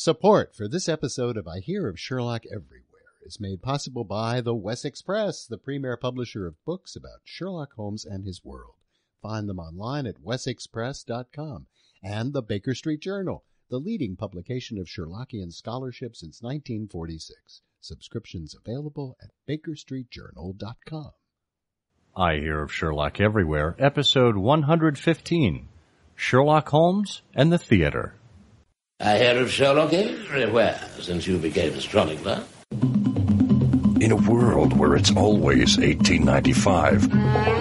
Support for this episode of I Hear of Sherlock Everywhere is made possible by the Wessex Press, the premier publisher of books about Sherlock Holmes and his world. Find them online at wessexpress.com and the Baker Street Journal, the leading publication of Sherlockian scholarship since 1946. Subscriptions available at bakerstreetjournal.com. I Hear of Sherlock Everywhere, episode 115 Sherlock Holmes and the Theater. I hear of Sherlock everywhere since you became a chronicler. In a world where it's always 1895,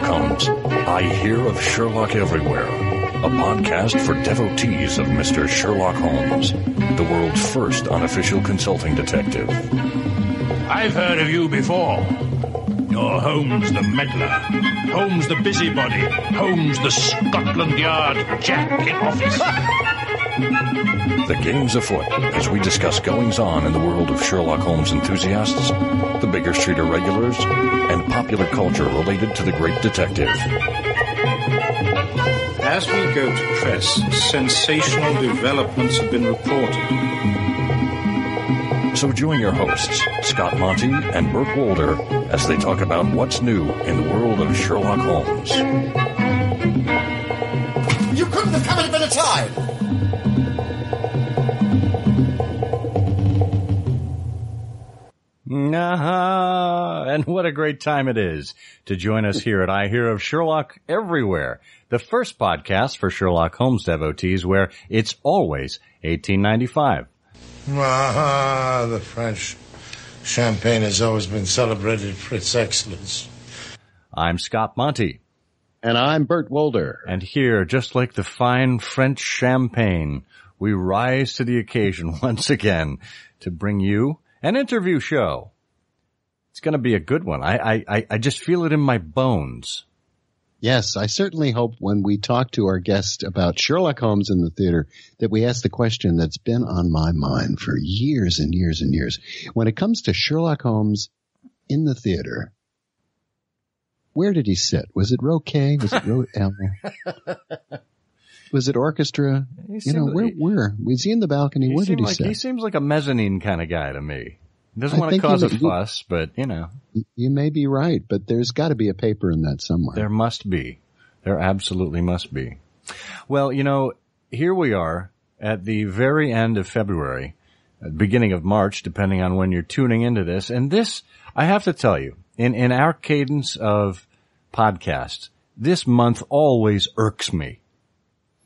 comes I Hear of Sherlock Everywhere, a podcast for devotees of Mr. Sherlock Holmes, the world's first unofficial consulting detective. I've heard of you before. You're Holmes the meddler, Holmes the busybody, Holmes the Scotland Yard Jack in office. The game's afoot as we discuss goings on in the world of Sherlock Holmes enthusiasts, the Baker Street irregulars, and popular culture related to the great detective. As we go to press, sensational developments have been reported. So join your hosts, Scott Monty and Burt Wolder, as they talk about what's new in the world of Sherlock Holmes. You couldn't have come at a better time. Nah, and what a great time it is to join us here at I Hear of Sherlock Everywhere, the first podcast for Sherlock Holmes devotees where it's always 1895. Ah, the French champagne has always been celebrated for its excellence. I'm Scott Monty, And I'm Burt Wolder. and here, just like the fine French champagne, we rise to the occasion once again to bring you an interview show. It's going to be a good one. I, I, I- just feel it in my bones. Yes, I certainly hope when we talk to our guest about Sherlock Holmes in the theater that we ask the question that's been on my mind for years and years and years. When it comes to Sherlock Holmes in the theater, where did he sit? Was it row K? Was it row L? Was it orchestra? He You know, where, where? Was he in the balcony? Where did he like, sit? he seems like a mezzanine kind of guy to me. Doesn't I want to cause a fuss, but you know, You may be right, but there's got to be a paper in that somewhere. there must be. There absolutely must be. Well, you know, here we are at the very end of February, at the beginning of March, depending on when you're tuning into this. And this, I have to tell you, in, in our cadence of podcasts, this month always irks me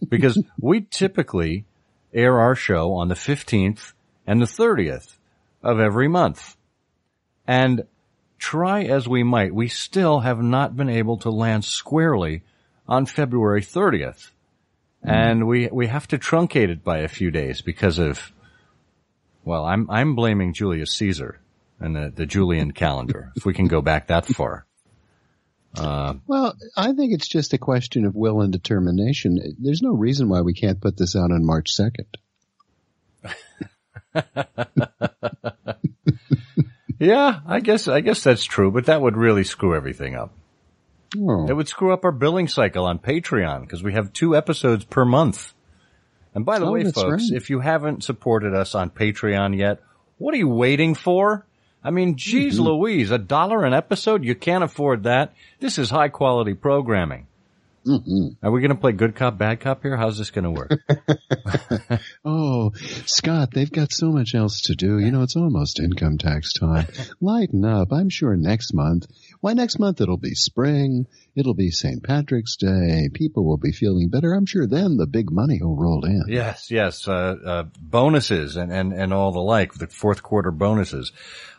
because we typically air our show on the 15th and the 30th of every month. And try as we might, we still have not been able to land squarely on February 30th. Mm-hmm. And we, we have to truncate it by a few days because of, well, I'm, I'm blaming Julius Caesar and the, the Julian calendar, if we can go back that far. Uh, well, I think it's just a question of will and determination. There's no reason why we can't put this out on March 2nd. Yeah, I guess, I guess that's true, but that would really screw everything up. Oh, It would screw up our billing cycle on Patreon because we have two episodes per month. And by the Oh, way, folks, right. if you haven't supported us on Patreon yet, what are you waiting for? I mean, geez Mm-hmm. Louise, a dollar an episode? You can't afford that. This is high quality programming. Mm-hmm. Are we going to play good cop, bad cop here? How's this going to work? oh, Scott, they've got so much else to do. You know, it's almost income tax time. Lighten up. I'm sure next month, why next month it'll be spring. It'll be St. Patrick's Day. People will be feeling better. I'm sure then the big money will roll in. Yes, yes, uh, uh, bonuses and, and, and all the like, the fourth quarter bonuses.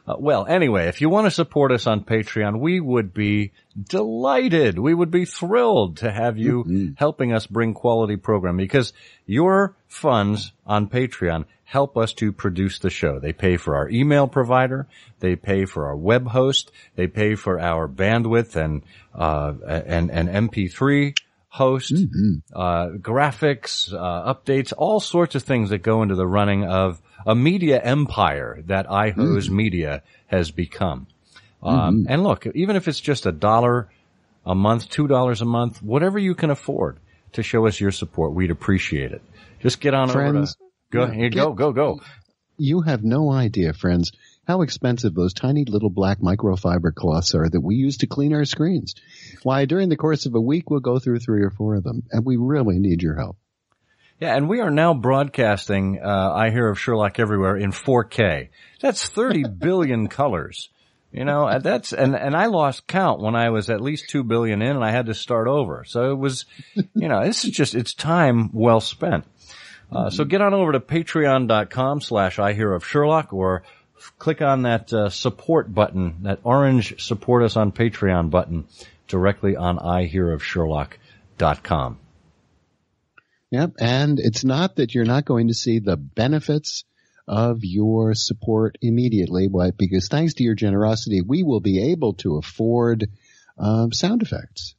Uh, well, anyway, if you want to support us on Patreon, we would be delighted. We would be thrilled to have you helping us bring quality programming because your funds on Patreon help us to produce the show. They pay for our email provider. They pay for our web host. They pay for our bandwidth and, uh, and, and MP3 host, uh, graphics, uh, updates, all sorts of things that go into the running of a media empire that iHose Media has become. Um, and look, even if it's just a dollar a month, two dollars a month, whatever you can afford to show us your support, we'd appreciate it. Just get on over Friends, to go, here, go, go, go. You have no idea, friends, how expensive those tiny little black microfiber cloths are that we use to clean our screens. Why, during the course of a week, we'll go through three or four of them, and we really need your help. Yeah, and we are now broadcasting uh, I Hear of Sherlock Everywhere in 4K. That's 30 billion colors. You know, that's, and, and I lost count when I was at least 2 billion in and I had to start over. So it was, you know, this is just, it's time well spent. Uh, so get on over to patreon.com slash I Hear of Sherlock or click on that uh, support button, that orange support us on Patreon button directly on ihearofsherlock.com. Yep. And it's not that you're not going to see the benefits of your support immediately, because thanks to your generosity, we will be able to afford uh, sound effects.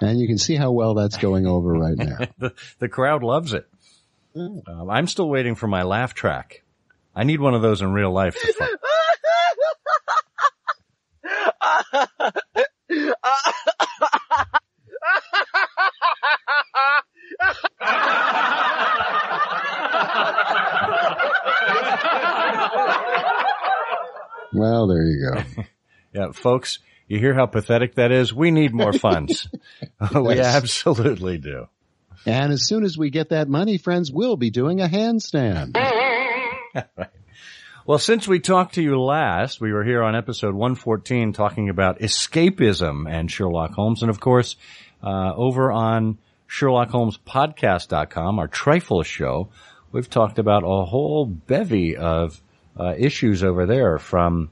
And you can see how well that's going over right now. the, the crowd loves it. Um, I'm still waiting for my laugh track. I need one of those in real life. to Well, there you go. yeah, folks, you hear how pathetic that is? We need more funds. we Yes. absolutely do. And as soon as we get that money, friends, we'll be doing a handstand. Well, since we talked to you last, we were here on episode 114 talking about escapism and Sherlock Holmes. And of course, uh, over on SherlockHolmesPodcast.com, our trifle show, we've talked about a whole bevy of uh, issues over there from,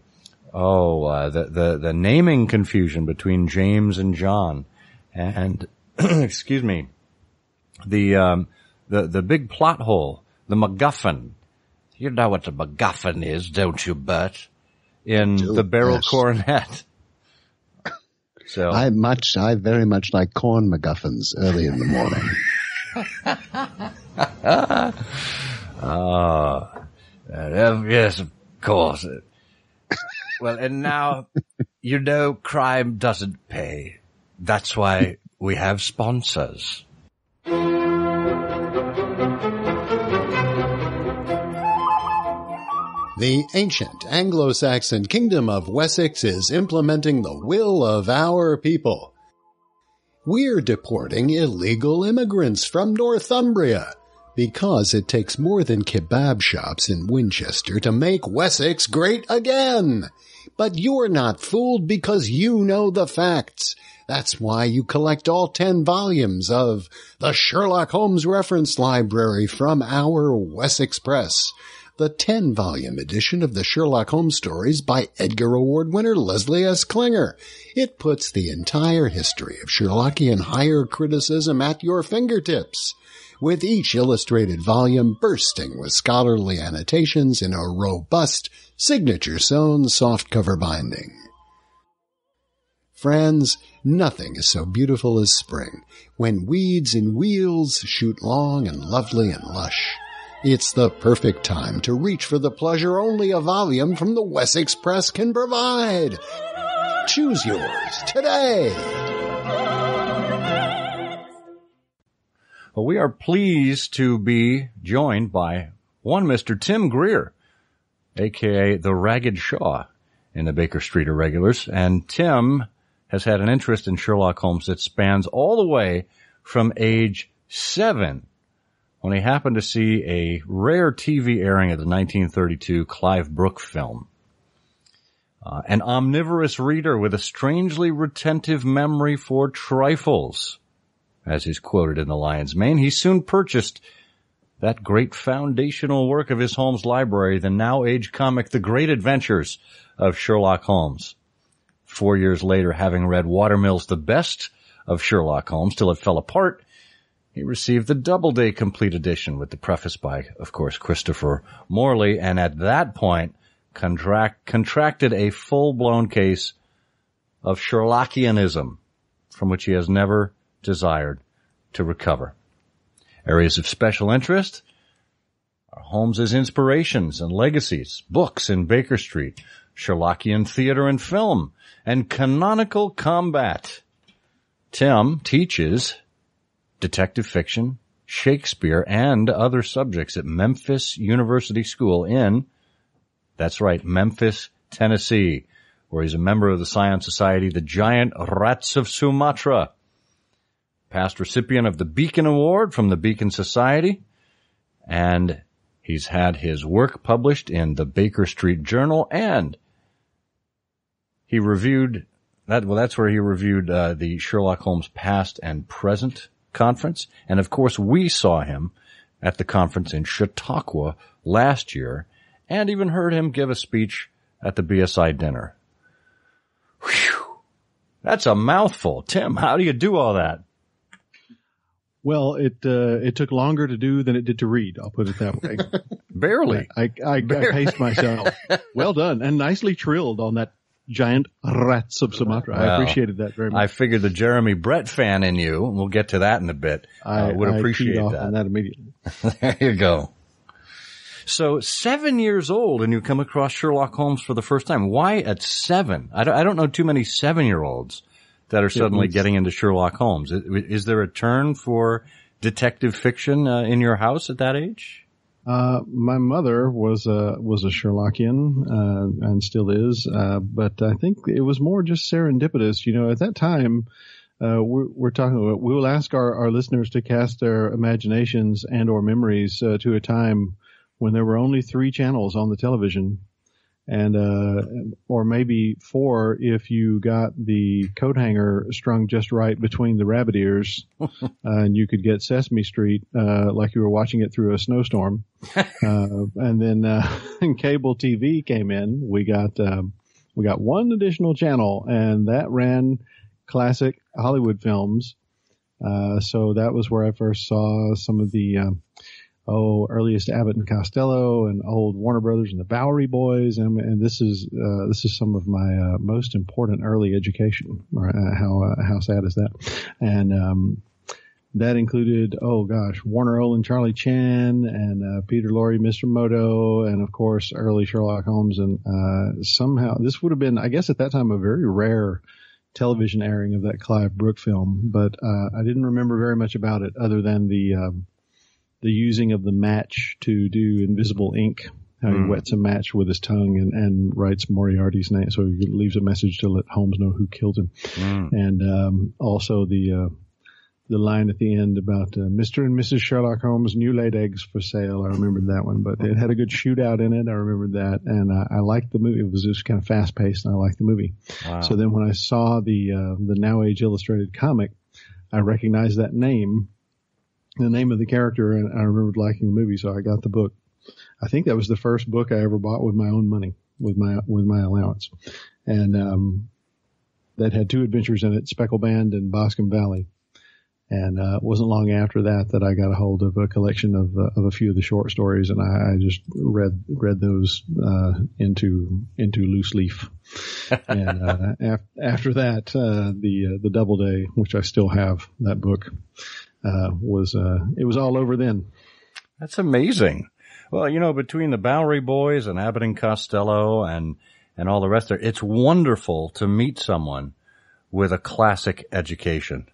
oh, uh, the, the, the naming confusion between James and John and, excuse me, the, um, the, the big plot hole, the MacGuffin. You know what a MacGuffin is, don't you, Burt? In the barrel yes. coronet. So I much, I very much like corn MacGuffins early in the morning. Ah, uh, yes, of course. Well, and now, you know, crime doesn't pay. That's why we have sponsors. The ancient Anglo-Saxon kingdom of Wessex is implementing the will of our people. We're deporting illegal immigrants from Northumbria because it takes more than kebab shops in Winchester to make Wessex great again. But you're not fooled because you know the facts. That's why you collect all 10 volumes of the Sherlock Holmes Reference Library from our Wessex Press the 10 volume edition of the Sherlock Holmes stories by Edgar Award winner Leslie S. Klinger. It puts the entire history of Sherlockian higher criticism at your fingertips, with each illustrated volume bursting with scholarly annotations in a robust, signature sewn softcover binding. Friends, nothing is so beautiful as spring, when weeds and wheels shoot long and lovely and lush. It's the perfect time to reach for the pleasure only a volume from the Wessex Press can provide. Choose yours today. Well, we are pleased to be joined by one Mr. Tim Greer, aka the Ragged Shaw in the Baker Street Irregulars. And Tim has had an interest in Sherlock Holmes that spans all the way from age seven when he happened to see a rare TV airing of the 1932 Clive Brook film. Uh, an omnivorous reader with a strangely retentive memory for trifles, as is quoted in The Lion's Mane, he soon purchased that great foundational work of his Holmes library, the now age comic The Great Adventures of Sherlock Holmes. Four years later, having read Watermill's The Best of Sherlock Holmes till it fell apart, he received the Doubleday Complete Edition with the preface by, of course, Christopher Morley, and at that point contract, contracted a full-blown case of Sherlockianism from which he has never desired to recover. Areas of special interest are Holmes's inspirations and legacies, books in Baker Street, Sherlockian theater and film, and canonical combat. Tim teaches detective fiction, Shakespeare, and other subjects at Memphis University School in, that's right, Memphis, Tennessee, where he's a member of the Scion Society, the Giant Rats of Sumatra. Past recipient of the Beacon Award from the Beacon Society, and he's had his work published in the Baker Street Journal, and he reviewed that. Well, that's where he reviewed uh, the Sherlock Holmes Past and Present conference, and of course, we saw him at the conference in Chautauqua last year, and even heard him give a speech at the BSI dinner. Whew. That's a mouthful. Tim, how do you do all that? Well, it uh, it took longer to do than it did to read. I'll put it that way. Barely. I I, I paced myself. well done and nicely trilled on that giant rats of Sumatra. I appreciated that very much. I figured the Jeremy Brett fan in you, and we'll get to that in a bit, I uh, would I appreciate that. that immediately. there you go. So seven years old and you come across Sherlock Holmes for the first time. Why at seven? I don't, I don't know too many seven year olds that are suddenly getting into Sherlock Holmes. Is, is there a turn for detective fiction uh, in your house at that age? Uh, my mother was a was a Sherlockian uh, and still is, uh, but I think it was more just serendipitous. You know, at that time, uh, we're, we're talking. About, we will ask our, our listeners to cast their imaginations and or memories uh, to a time when there were only three channels on the television, and uh, or maybe four if you got the coat hanger strung just right between the rabbit ears, uh, and you could get Sesame Street uh, like you were watching it through a snowstorm. uh, and then uh, cable TV came in. We got um, we got one additional channel, and that ran classic Hollywood films. Uh, so that was where I first saw some of the um, oh earliest Abbott and Costello and old Warner Brothers and the Bowery Boys, and, and this is uh, this is some of my uh, most important early education. Right? Uh, how uh, how sad is that? And um, that included, oh gosh, Warner Oland, Charlie Chan, and uh, Peter Lorre, Mr. Moto, and of course early Sherlock Holmes. And uh, somehow this would have been, I guess, at that time a very rare television airing of that Clive Brook film. But uh, I didn't remember very much about it other than the um, the using of the match to do invisible ink. How he wets a match with his tongue and, and writes Moriarty's name, so he leaves a message to let Holmes know who killed him. And um, also the uh, the line at the end about uh, Mr. and Mrs. Sherlock Holmes new laid eggs for sale. I remembered that one, but it had a good shootout in it. I remembered that, and I, I liked the movie. It was just kind of fast paced, and I liked the movie. So then when I saw the uh, the Now Age Illustrated comic, I recognized that name, the name of the character, and I remembered liking the movie, so I got the book. I think that was the first book I ever bought with my own money, with my with my allowance, and um, that had two adventures in it: Speckle Band and Boscombe Valley. And uh, it wasn't long after that that I got a hold of a collection of uh, of a few of the short stories, and I, I just read read those uh, into into loose leaf. and uh, af- after that, uh, the uh, the Doubleday, which I still have that book, uh, was uh, it was all over then. That's amazing. Well, you know, between the Bowery Boys and Abbott and Costello and, and all the rest it, it's wonderful to meet someone with a classic education.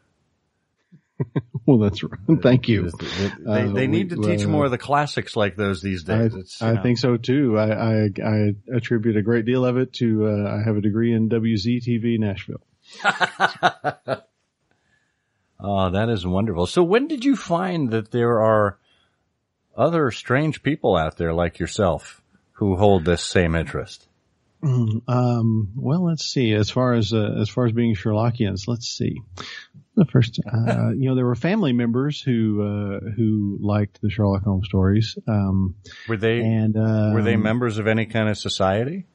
Well, that's right. Thank you. They, Uh, they need to teach uh, more of the classics like those these I, days. It's, I think so too. I, I, I attribute a great deal of it to uh, I have a degree in WZTV Nashville. Oh, that is wonderful. So when did you find that there are other strange people out there like yourself who hold this same interest? Um, well, let's see. As far as uh, as far as being Sherlockians, let's see. The first, uh, you know, there were family members who uh, who liked the Sherlock Holmes stories. Um, Were they and uh, were they members of any kind of society?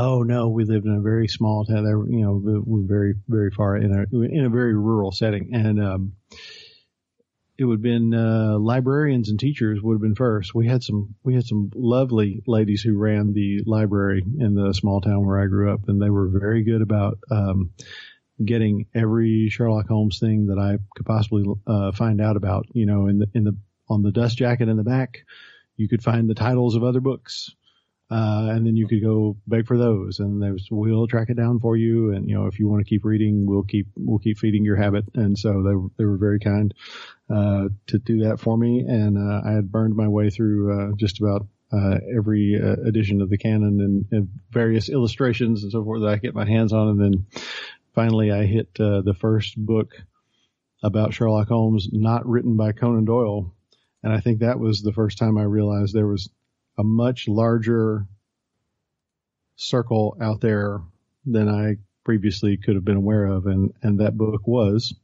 Oh no, we lived in a very small town. There, you know, we we're very, very far in a in a very rural setting, and um, it would have been uh, librarians and teachers would have been first. We had some we had some lovely ladies who ran the library in the small town where I grew up, and they were very good about um, getting every Sherlock Holmes thing that I could possibly uh, find out about. You know, in the in the on the dust jacket in the back, you could find the titles of other books Uh, and then you could go beg for those and there's, we'll track it down for you. And, you know, if you want to keep reading, we'll keep, we'll keep feeding your habit. And so they, were- they were very kind, uh, to do that for me. And, uh, I had burned my way through, uh, just about, uh, every uh, edition of the canon and, and various illustrations and so forth that I get my hands on. And then finally I hit, the first book about Sherlock Holmes, not written by Conan Doyle. And I think that was the first time I realized there was a much larger circle out there than I previously could have been aware of. And, and that book was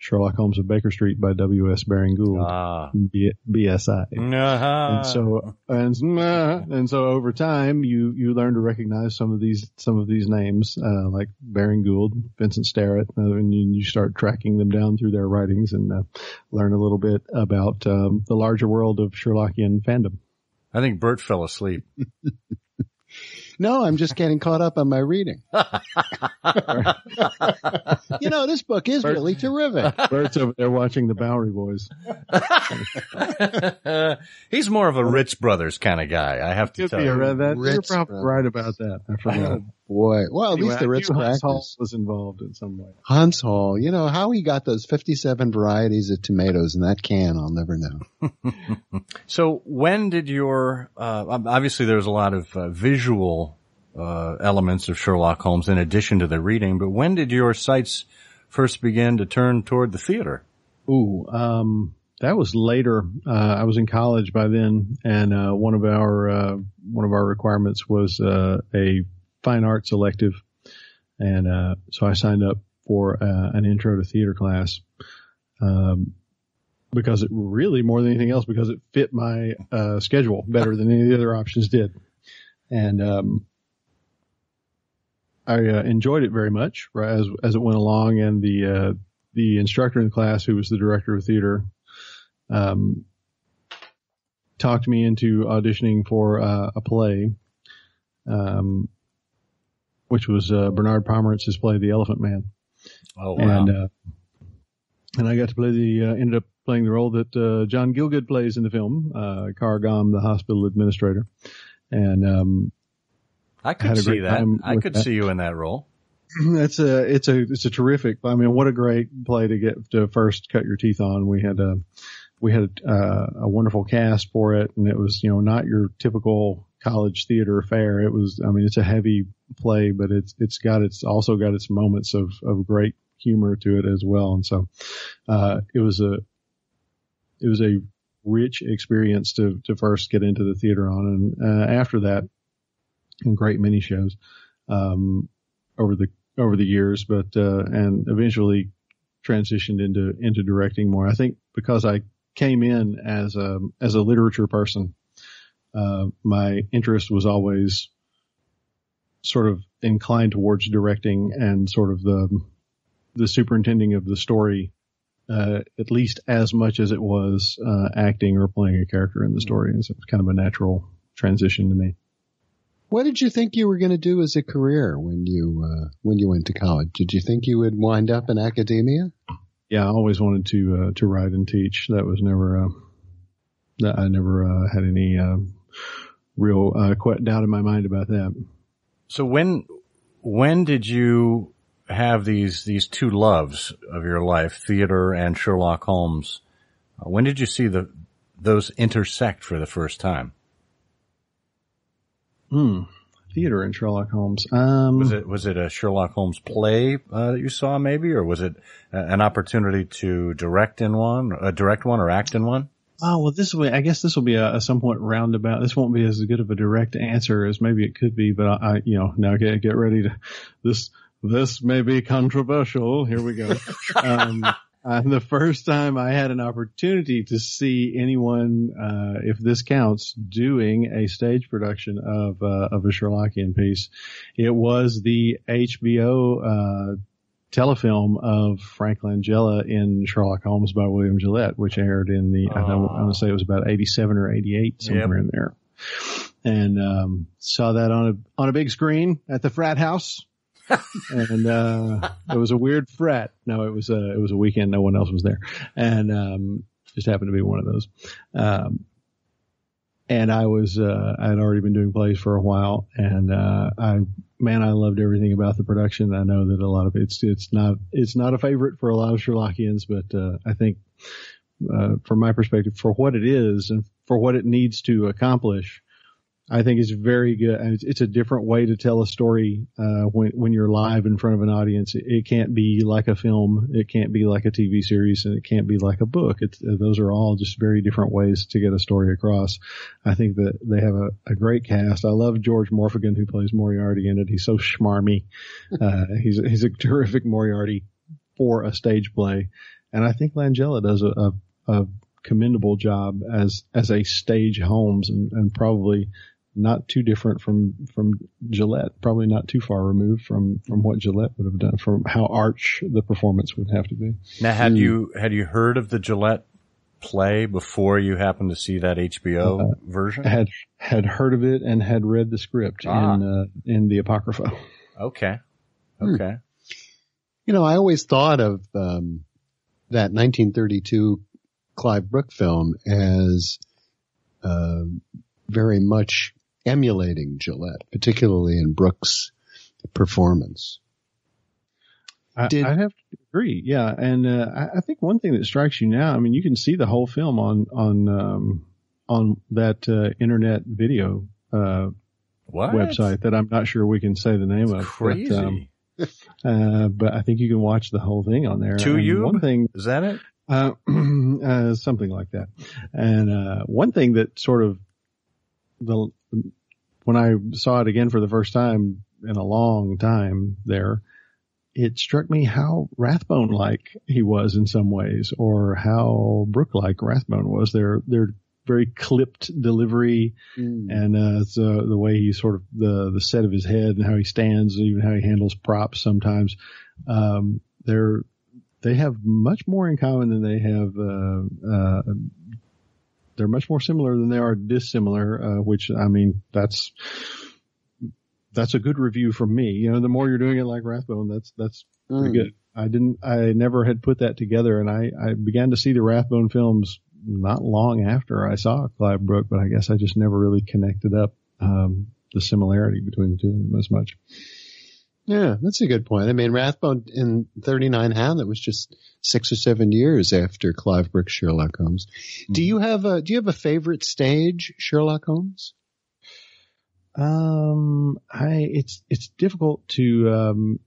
Sherlock Holmes of Baker Street by W.S. Baring Gould, Ah. B- BSI. Uh-huh. And so, and, and so over time, you, you learn to recognize some of these, some of these names, uh, like Baring Gould, Vincent Starrett, uh, and you, you start tracking them down through their writings and, uh, learn a little bit about, um, the larger world of Sherlockian fandom. I think Burt fell asleep. No, I'm just getting caught up on my reading. you know, this book is really terrific. Burt's over there watching the Bowery Boys. He's more of a Ritz Brothers kind of guy. I have to Could tell be you. a red, that, you're probably Brothers. right about that. I forgot. Boy, well, at Anyway, least the Ritz knew Hans Hall practice. was involved in some way. Hans Hall, you know how he got those 57 varieties of tomatoes in that can, I'll never know. So when did your, uh, obviously there's a lot of uh, visual, uh, elements of Sherlock Holmes in addition to the reading, but when did your sights first begin to turn toward the theater? Ooh, um, that was later. Uh, I was in college by then, and uh, one of our uh, one of our requirements was uh, a fine arts elective, and uh, so I signed up for uh, an intro to theater class. Um, because it really more than anything else because it fit my uh, schedule better than any of the other options did, and um, I uh, enjoyed it very much right, as as it went along, and the uh, the instructor in the class, who was the director of theater, um, talked me into auditioning for uh, a play, um, which was uh, Bernard Pomerance's play, The Elephant Man, Oh, wow. and uh, and I got to play the uh, ended up playing the role that uh, John Gielgud plays in the film, uh, Carr Gomm, the hospital administrator, and um, I could see that. I could that. see you in that role. it's a it's a it's a terrific. I mean, what a great play to get to first cut your teeth on. We had a we had uh, a wonderful cast for it, and it was you know not your typical college theater affair. It was I mean it's a heavy play, but it's it's got its also got its moments of of great humor to it as well. And so uh, it was a it was a rich experience to to first get into the theater on, and uh, after that, and great mini shows um, over the over the years, but uh, and eventually transitioned into into directing more. I think because I came in as a as a literature person, uh, my interest was always sort of inclined towards directing and sort of the the superintending of the story, uh, at least as much as it was uh, acting or playing a character in the story. And so it's kind of a natural transition to me. What did you think you were going to do as a career when you uh, when you went to college? Did you think you would wind up in academia? yeah, I always wanted to uh, to write and teach. That was never uh, that I never uh, had any uh, real uh, doubt in my mind about that. So when when did you have these these two loves of your life, theater and Sherlock Holmes? Uh, When did you see the those intersect for the first time? Hmm. Theater and Sherlock Holmes. Um, Was it was it a Sherlock Holmes play uh, that you saw, maybe, or was it an opportunity to direct in one, uh, direct one, or act in one? Oh well, this will. I guess this will be a, a somewhat roundabout. This won't be as good of a direct answer as maybe it could be. But I, I you know, now get get ready to this. This may be controversial. Here we go. um, uh, the first time I had an opportunity to see anyone, uh, if this counts, doing a stage production of uh, of a Sherlockian piece, it was the HBO uh, telefilm of Frank Langella in Sherlock Holmes by William Gillette, which aired in the, I don't- I want to say it was about 87 or 88, somewhere in there. And, um, saw that on a, on a big screen at the frat house. and, uh, it was a weird frat. No, it was a, it was a weekend. No one else was there. And, um, just happened to be one of those. Um, and I was uh, I had already been doing plays for a while, and uh, I man I loved everything about the production. I know that a lot of it's it's not it's not a favorite for a lot of Sherlockians, but uh, I think uh, from my perspective, for what it is and for what it needs to accomplish, I think it's very good. And it's, it's a different way to tell a story uh, when when you're live in front of an audience. It, it, can't be like a film, it can't be like a TV series, and it can't be like a book. It's, uh, those are all just very different ways to get a story across. I think that they have a, a great cast. I love George Morfogen who plays Moriarty in it. He's so schmarmy. Uh, he's he's a terrific Moriarty for a stage play, and I think Langella does a, a, a commendable job as as a stage Holmes and, and probably not too different from from Gillette, probably not too far removed from from what Gillette would have done, from how arch the performance would have to be. Now, had mm. you had you heard of the Gillette play before you happened to see that HBO uh, version? Had had heard of it and had read the script ah. in uh, in the Apocrypha. Okay, hmm. okay. Hmm. You know, I always thought of um, that 1932 Clive Brook film as uh, very much emulating Gillette, particularly in Brooks' performance. Did, I, I have to agree. Yeah. And, uh, I, I, think one thing that strikes you now, I mean, you can see the whole film on, on, um, on that, uh, internet video, uh, website that I'm not sure we can say the name That's of. Crazy. But, um, uh, but I think you can watch the whole thing on there. To you? One thing. Is that it? Uh, uh, something like that. And, uh, one thing that sort of the when I saw it again for the first time in a long time there, it struck me how Rathbone like he was in some ways, or how Brook like Rathbone was. They're they're very clipped delivery, mm. and uh, so the way he sort of the the set of his head and how he stands, even how he handles props sometimes. Um, they're they have much more in common than they have uh, uh, they're much more similar than they are dissimilar, uh, which I mean, that's, that's a good review from me. You know, the more you're doing it like Rathbone, that's, that's mm. pretty good. I didn't, I never had put that together and I, I began to see the Rathbone films not long after I saw Clive Brook, but I guess I just never really connected up, um, the similarity between the two of them as much. Yeah, that's a good point. I mean, Rathbone in 39 Hamlet was just six or seven years after Clive Brook's Sherlock Holmes. Mm-hmm. Do you have a, do you have a favorite stage Sherlock Holmes? Um, I, it's, it's difficult to, um,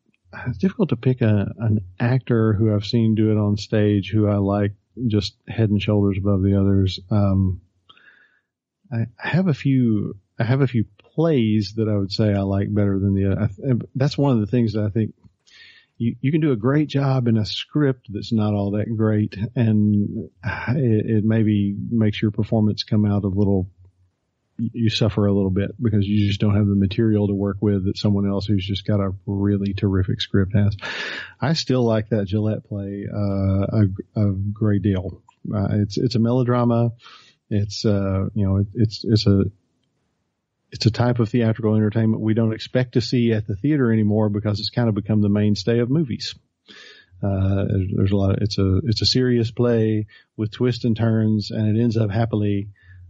it's difficult to pick a, an actor who I've seen do it on stage who I like just head and shoulders above the others. Um, I, I have a few, I have a few plays that I would say I like better than the other. That's one of the things that I think you, you can do a great job in a script that's not all that great and it, it maybe makes your performance come out a little you suffer a little bit because you just don't have the material to work with that someone else who's just got a really terrific script has. I still like that Gillette play uh, a, a great deal. Uh, it's it's a melodrama. It's uh, you know it, it's it's a it's a type of theatrical entertainment we don't expect to see at the theater anymore because it's kind of become the mainstay of movies. Uh, there's a lot. Of, it's a it's a serious play with twists and turns, and it ends up happily.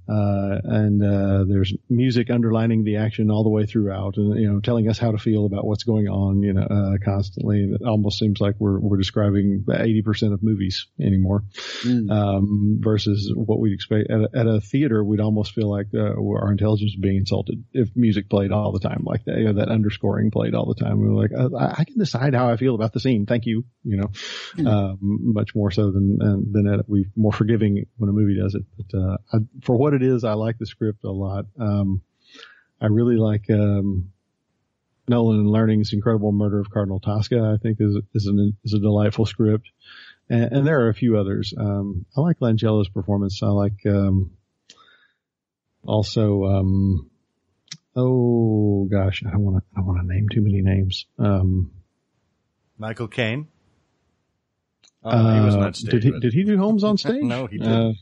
Uh, and uh, there's music underlining the action all the way throughout, and you know, telling us how to feel about what's going on, you know, uh, constantly. And it almost seems like we're we're describing 80% of movies anymore, mm. um, versus what we'd expect at a, at a theater. We'd almost feel like uh, our intelligence is being insulted if music played all the time like that. You know, that underscoring played all the time. We were like, uh, I, I, can decide how I feel about the scene. Thank you. You know, mm. um, much more so than than We are more forgiving when a movie does it. But uh, I, for what it it is, I like the script a lot. Um, I really like um, Nowlan and Learning's incredible murder of Cardinal Tosca. I think is is, an, is a delightful script, and, and, there are a few others. Um, I like Langella's performance. I like um, also. Um, oh gosh, I don't want to. I don't want to name too many names. Um, Michael Caine. Oh, uh, he was not stage, did he, did he do Holmes on stage? no, he didn't. Uh,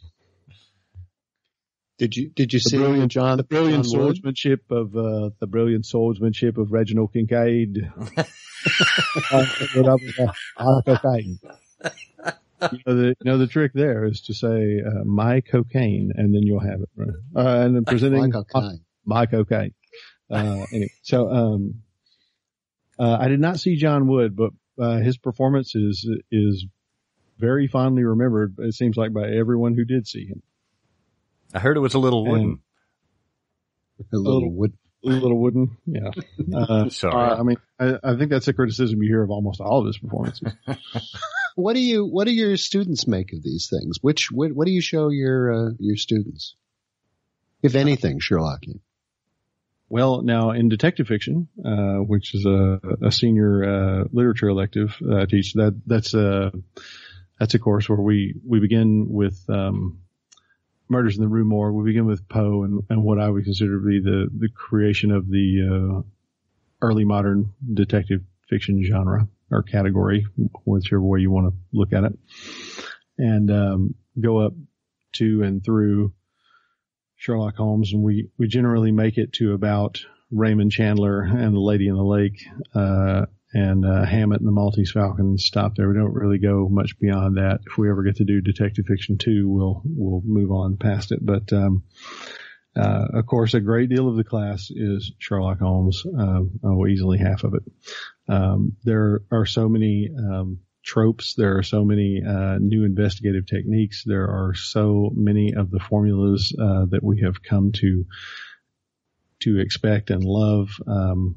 did you did you the see brilliant, John the brilliant John swordsmanship of uh, the brilliant swordsmanship of Reginald Kincaid? uh, you know, the, you know the trick there is to say uh, my cocaine, and then you'll have it. Right? Uh, and then presenting My cocaine. my cocaine. Uh, anyway, so um, uh, I did not see John Wood, but uh, his performance is is very fondly remembered. It seems like by everyone who did see him. I heard it was a little wooden. A little wood. A little wooden, yeah. Uh, Sorry. uh, I mean, I, I think that's a criticism you hear of almost all of his performances. What do you What do your students make of these things? Which what, what do you show your uh, your students, if anything, Sherlockian? Well, now in detective fiction, uh, which is a, a senior uh, literature elective that I teach, that that's a that's a course where we we begin with um, Murders in the Rue Morgue. We begin with Poe and, and what I would consider to be the the creation of the uh, early modern detective fiction genre or category, whichever way you want to look at it, and um, go up to and through Sherlock Holmes, and we we generally make it to about Raymond Chandler and the Lady in the Lake, uh, and uh, Hammett and the Maltese Falcon. Stop there. We don't really go much beyond that. If we ever get to do Detective Fiction two, we'll we'll move on past it. But um, uh, of course, a great deal of the class is Sherlock Holmes. Um, oh, easily half of it. Um, there are so many um, tropes. There are so many uh, new investigative techniques. There are so many of the formulas uh, that we have come to to expect and love, um,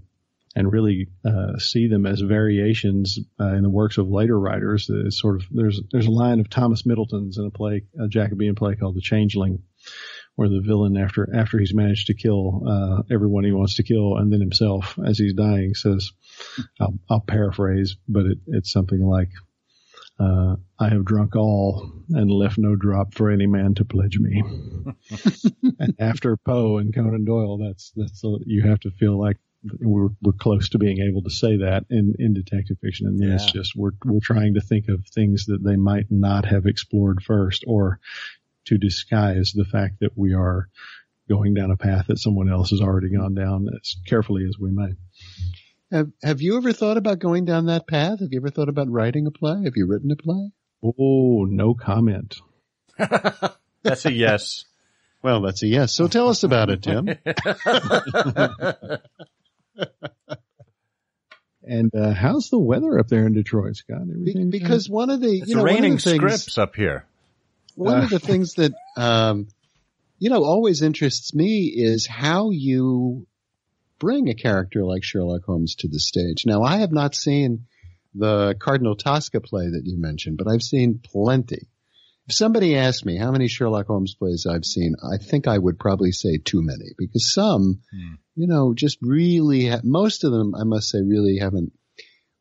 and really uh, see them as variations uh, in the works of later writers. It's sort of there's there's a line of Thomas Middleton's in a play, a Jacobean play called The Changeling, where the villain, after after he's managed to kill uh, everyone he wants to kill, and then himself as he's dying, says, "I'll, I'll paraphrase, but it, it's something like." Uh, I have drunk all and left no drop for any man to pledge me. and after Poe and Conan Doyle, that's that's a, you have to feel like we're we're close to being able to say that in in detective fiction, and then it's just we're we're trying to think of things that they might not have explored first, or to disguise the fact that we are going down a path that someone else has already gone down as carefully as we may. Have Have you ever thought about going down that path? Have you ever thought about writing a play? Have you written a play? Oh, no comment. That's a yes. Well, that's a yes. So tell us about it, Tim. And uh, how's the weather up there in Detroit, Scott? Be- Everything because one of the It's you know raining the things, scripts up here. one of the things that um, you know always interests me is how you bring a character like Sherlock Holmes to the stage. Now, I have not seen the Cardinal Tosca play that you mentioned, but I've seen plenty. If somebody asked me how many Sherlock Holmes plays I've seen, I think I would probably say too many because some, hmm. you know, just really, ha- most of them, I must say, really haven't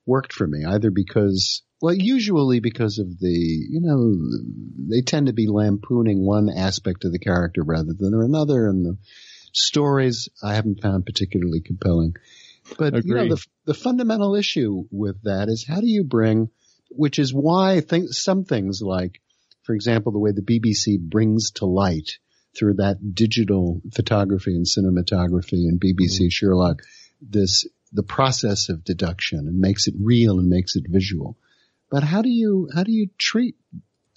worked for me either because, well, usually because of the, you know, they tend to be lampooning one aspect of the character rather than another and the stories I haven't found particularly compelling. But you know, the, the fundamental issue with that is how do you bring, which is why think some things like, for example, the way the BBC brings to light through that digital photography and cinematography and BBC mm-hmm. Sherlock, this, the process of deduction and makes it real and makes it visual. But how do you, how do you treat,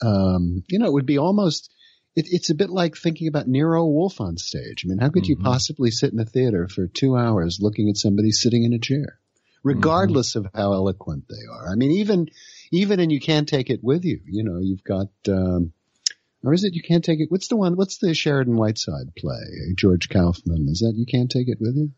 um, you know, it would be almost, it, it's a bit like thinking about Nero Wolfe on stage. I mean, how could you mm-hmm. possibly sit in a theater for two hours looking at somebody sitting in a chair, mm-hmm. regardless of how eloquent they are? I mean, even, even and You Can't Take It With You, you know, you've got, um, or is it You Can't Take It? What's the one, what's the Sheridan Whiteside play? George Kaufman. Is that You Can't Take It With You?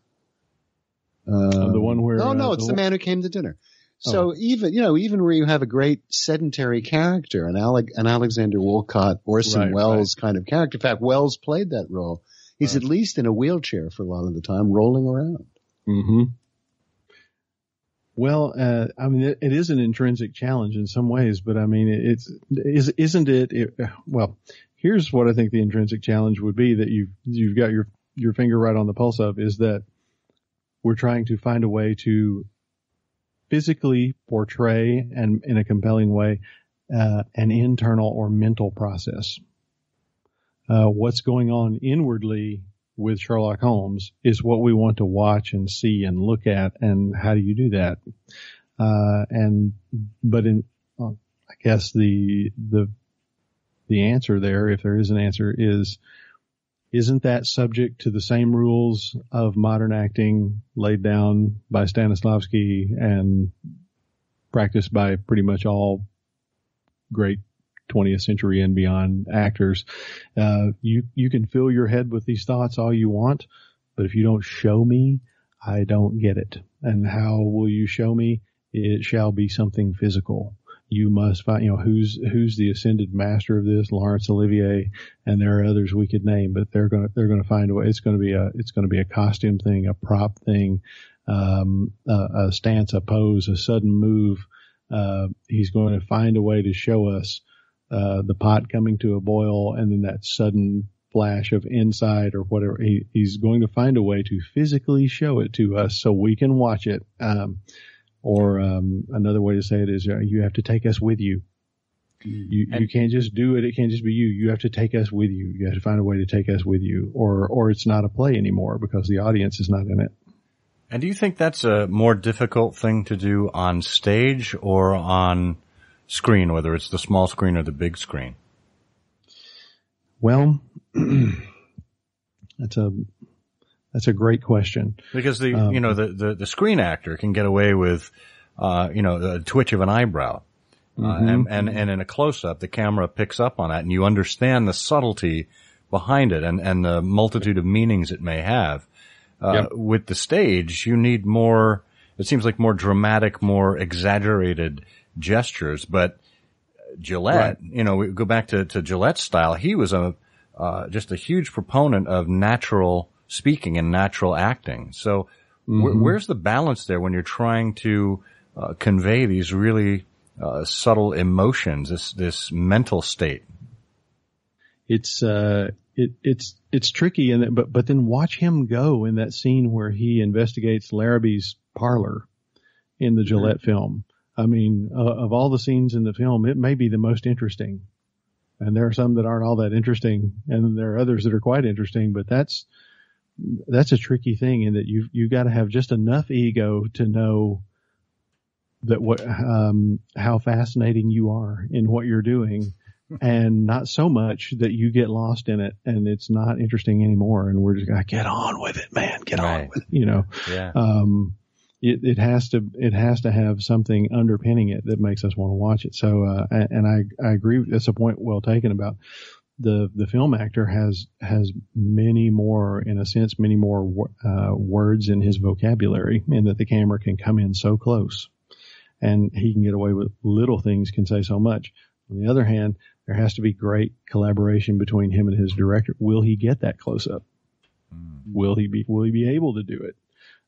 Um, the one where, Oh no, uh, it's the the man who came to dinner. So even you know even where you have a great sedentary character, an, Ale- an Alexander Woollcott, Orson Right, Welles kind of character. In fact, Welles played that role. He's at least in a wheelchair for a lot of the time, rolling around. hmm Well, uh, I mean, it, it is an intrinsic challenge in some ways, but I mean, it's is isn't it, it? Well, here's what I think the intrinsic challenge would be that you've you've got your your finger right on the pulse of is that we're trying to find a way to physically portray and in a compelling way uh, an internal or mental process. Uh, what's going on inwardly with Sherlock Holmes is what we want to watch and see and look at. And how do you do that? Uh, and, but in, uh, I guess the the the answer there, if there is an answer, is isn't that subject to the same rules of modern acting laid down by Stanislavski and practiced by pretty much all great 20th century and beyond actors? Uh, you you can fill your head with these thoughts all you want, but if you don't show me, I don't get it. And how will you show me? It shall be something physical you must find, you know, who's, who's the ascended master of this, Laurence Olivier, and there are others we could name, but they're going to, they're going to find a way. It's going to be a, it's going to be a costume thing, a prop thing, um, a, a stance, a pose, a sudden move. Uh, he's going to find a way to show us, uh, the pot coming to a boil and then that sudden flash of insight or whatever. He, he's going to find a way to physically show it to us so we can watch it. Um, or um, another way to say it is uh, you have to take us with you. You and, you can't just do it. It can't just be you. You have to take us with you. You have to find a way to take us with you, or or it's not a play anymore because the audience is not in it. And do you think that's a more difficult thing to do on stage or on screen, whether it's the small screen or the big screen? Well, that's a that's a great question. Because the, um, you know, the, the, the, screen actor can get away with, uh, you know, the twitch of an eyebrow. Uh, mm-hmm. and, and, and in a close up, the camera picks up on that and you understand the subtlety behind it and, and the multitude of meanings it may have. Uh, yep. with the stage, you need more, it seems like more dramatic, more exaggerated gestures, but Gillette, right. you know, we go back to, to Gillette's style. He was a, uh, just a huge proponent of natural speaking and natural acting. So mm-hmm. wh- where's the balance there when you're trying to uh, convey these really uh, subtle emotions, this this mental state? It's uh, it, it's it's tricky, and but but then watch him go in that scene where he investigates Larrabee's parlor in the Gillette mm-hmm. film. I mean, uh, of all the scenes in the film, it may be the most interesting. And there are some that aren't all that interesting, and there are others that are quite interesting. But that's that's a tricky thing in that you've you've got to have just enough ego to know that what um, how fascinating you are in what you're doing and not so much that you get lost in it and it's not interesting anymore and we're just gonna get on with it man get right. on with it you know yeah. um it, it has to it has to have something underpinning it that makes us want to watch it so uh and i i agree that's a point well taken about the the film actor has has many more, in a sense, many more uh, words in his vocabulary, and that the camera can come in so close, and he can get away with little things, can say so much. On the other hand, there has to be great collaboration between him and his director. Will he get that close up? Mm. Will he be Will he be able to do it?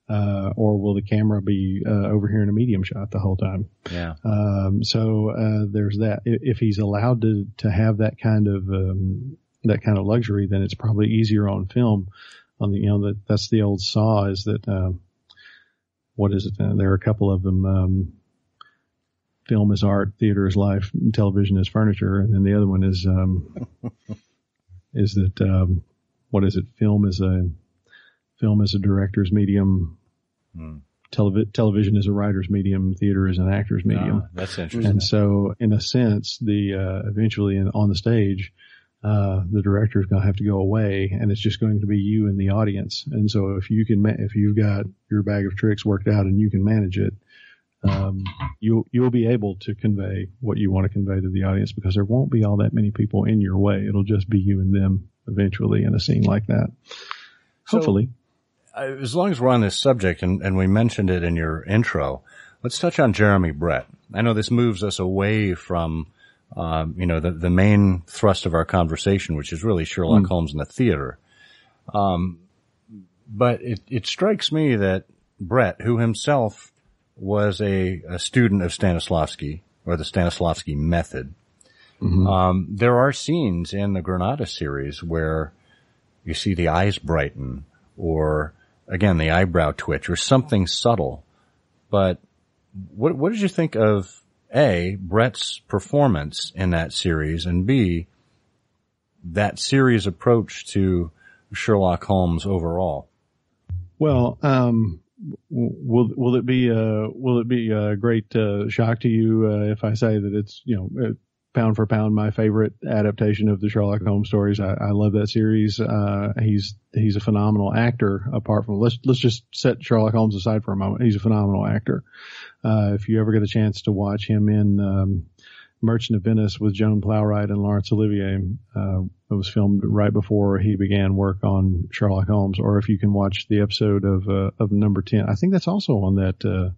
Uh, or will the camera be uh, over here in a medium shot the whole time? Yeah. Um, so uh, there's that. If he's allowed to to have that kind of um, that kind of luxury, then it's probably easier on film. On the you know that that's the old saw is that um, what is it? Uh, there are a couple of them. Um, film is art, theater is life, television is furniture, and then the other one is um, is that um, what is it? Film is a film is a director's medium, Televi- television is a writer's medium, theater is an actor's medium. Oh, that's interesting. And so, in a sense, the uh, eventually in, on the stage, uh, the director is going to have to go away, and it's just going to be you and the audience. And so, if you can, ma- if you've got your bag of tricks worked out and you can manage it, um, you'll you'll be able to convey what you want to convey to the audience because there won't be all that many people in your way. It'll just be you and them eventually in a scene like that. So, Hopefully as long as we're on this subject and, and we mentioned it in your intro, let's touch on Jeremy Brett. I know this moves us away from, um, you know, the, the main thrust of our conversation, which is really Sherlock mm. Holmes in the theater. Um, but it, it strikes me that Brett, who himself was a, a student of Stanislavski or the Stanislavski method, mm-hmm. um, there are scenes in the Granada series where you see the eyes brighten or again, the eyebrow twitch or something subtle. But what, what did you think of A, Brett's performance in that series and B, that series approach to Sherlock Holmes overall? Well, um, will will it be a will it be a great uh, shock to you uh, if I say that it's you know pound for pound my favorite adaptation of the Sherlock Holmes stories? I, I love that series. Uh, he's he's a phenomenal actor. Apart from let's let's just set Sherlock Holmes aside for a moment. He's a phenomenal actor. Uh, if you ever get a chance to watch him in um, Merchant of Venice with Joan Plowright and Laurence Olivier. Uh, it was filmed right before he began work on Sherlock Holmes. Or if you can watch the episode of uh, of Number Ten, I think that's also on that uh,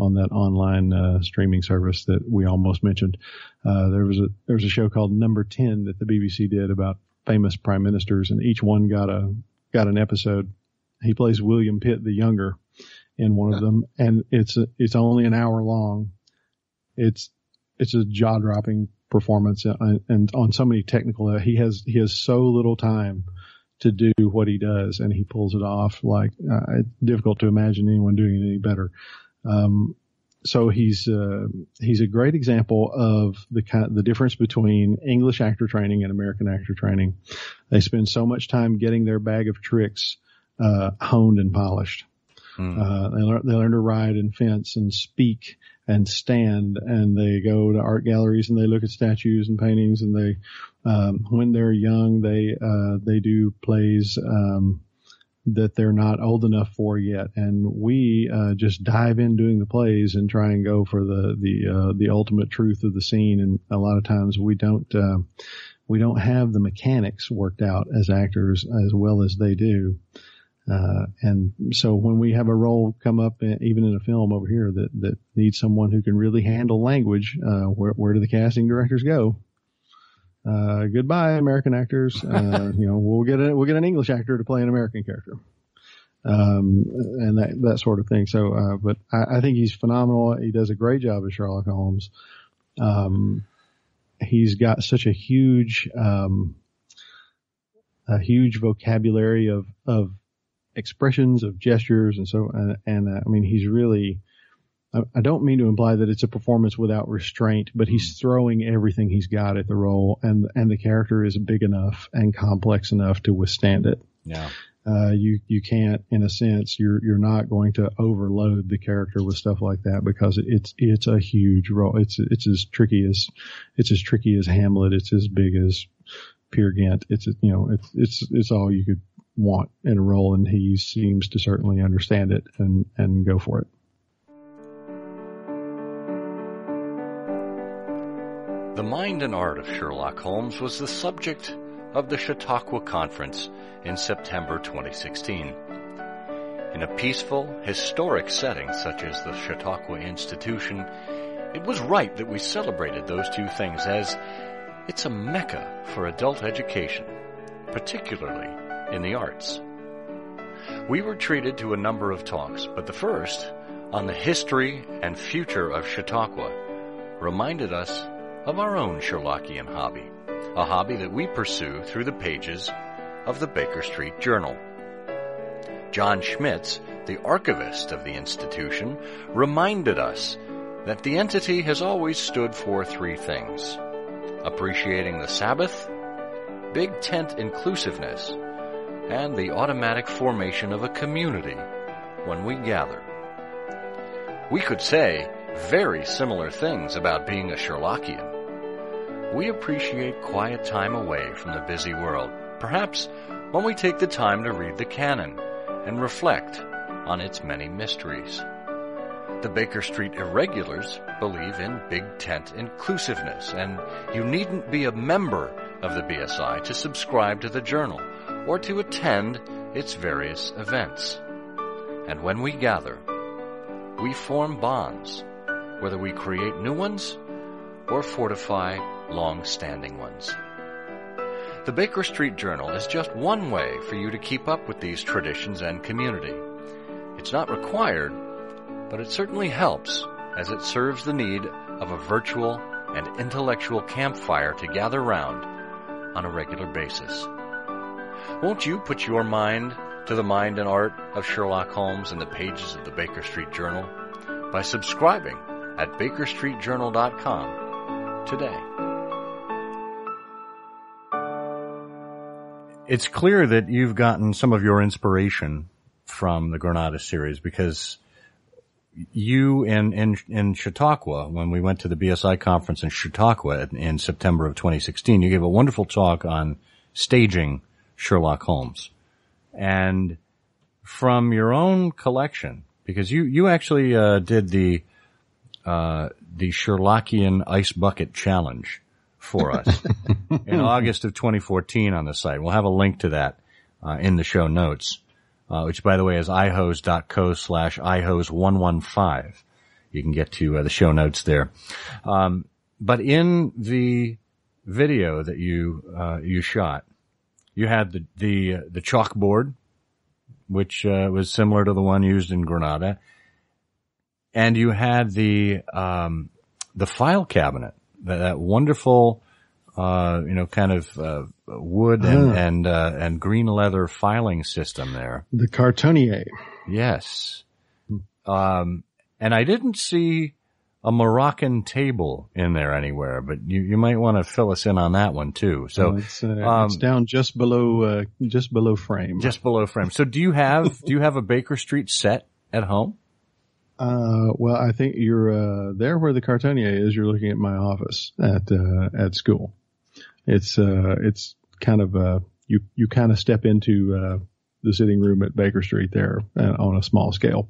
on that online uh, streaming service that we almost mentioned. Uh, there was a there was a show called Number Ten that the BBC did about famous prime ministers, and each one got a got an episode. He plays William Pitt the younger in one of them, and it's a, it's only an hour long. It's it's a jaw dropping performance and, and, on so many technical, he has, he has so little time to do what he does and he pulls it off like, uh, it's difficult to imagine anyone doing it any better. Um, so he's, uh, he's a great example of the kind, the difference between English actor training and American actor training. They spend so much time getting their bag of tricks, uh, honed and polished. Mm. Uh, they learn, they learn to ride and fence and speak and stand and they go to art galleries and they look at statues and paintings and they, um, when they're young, they, uh, they do plays, um, that they're not old enough for yet. And we, uh, just dive in doing the plays and try and go for the, the, uh, the ultimate truth of the scene. And a lot of times we don't, uh, we don't have the mechanics worked out as actors as well as they do. Uh, and so when we have a role come up, uh, even in a film over here that, that needs someone who can really handle language, uh, where, where do the casting directors go? Uh, goodbye, American actors. Uh, you know, we'll get a, we'll get an English actor to play an American character. Um, and that, that sort of thing. So, uh, but I, I, think he's phenomenal. He does a great job as Sherlock Holmes. Um, he's got such a huge, um, a huge vocabulary of, of expressions of gestures and so and, and uh, I mean he's really I, don't mean to imply that it's a performance without restraint, but he's mm. throwing everything he's got at the role, and and the character is big enough and complex enough to withstand it. Yeah. Uh, you you can't, in a sense, you're you're not going to overload the character with stuff like that because it's it's a huge role. It's it's as tricky as it's as tricky as Hamlet. It's as big as Peer Gynt. It's you know it's it's it's all you could want in a role, and he seems to certainly understand it and, and go for it. The mind and art of Sherlock Holmes was the subject of the Chautauqua Conference in September 2016. In a peaceful, historic setting such as the Chautauqua Institution, it was right that we celebrated those two things as it's a mecca for adult education, particularly in the arts. We were treated to a number of talks, but the first, on the history and future of Chautauqua, reminded us of our own Sherlockian hobby, a hobby that we pursue through the pages of the Baker Street Journal. John Schmitz, the archivist of the institution, reminded us that the entity has always stood for three things appreciating the Sabbath, big tent inclusiveness, and the automatic formation of a community when we gather. We could say very similar things about being a Sherlockian. We appreciate quiet time away from the busy world, perhaps when we take the time to read the canon and reflect on its many mysteries. The Baker Street Irregulars believe in big tent inclusiveness, and you needn't be a member of the BSI to subscribe to the journal or to attend its various events. And when we gather, we form bonds, whether we create new ones or fortify long-standing ones. The Baker Street Journal is just one way for you to keep up with these traditions and community. It's not required, but it certainly helps as it serves the need of a virtual and intellectual campfire to gather round on a regular basis. Won't you put your mind to the mind and art of Sherlock Holmes in the pages of the Baker Street Journal by subscribing at bakerstreetjournal.com today. It's clear that you've gotten some of your inspiration from the Granada series because you in, in, in Chautauqua, when we went to the BSI conference in Chautauqua in, in September of 2016, you gave a wonderful talk on staging Sherlock Holmes. And from your own collection, because you, you actually, uh, did the, uh, the Sherlockian Ice Bucket Challenge for us in August of 2014 on the site. We'll have a link to that, uh, in the show notes uh, which by the way is ihose.co slash ihose115. You can get to uh, the show notes there. Um, but in the video that you, uh, you shot, you had the, the, uh, the chalkboard, which, uh, was similar to the one used in Granada. And you had the, um, the file cabinet, that, that wonderful, uh, you know, kind of, uh, wood and, Ah. and, uh, and green leather filing system there. The cartonier. Yes. Um, and I didn't see a Moroccan table in there anywhere, but you, you might want to fill us in on that one too. So Uh, it's, uh, um, it's down just below, uh, just below frame. just below frame. So do you have, do you have a Baker Street set at home? Uh, well, I think you're, uh, there where the cartonier is. You're looking at my office at, uh, at school. It's, uh, it's kind of, uh, you, you kind of step into, uh, the sitting room at Baker Street there on a small scale.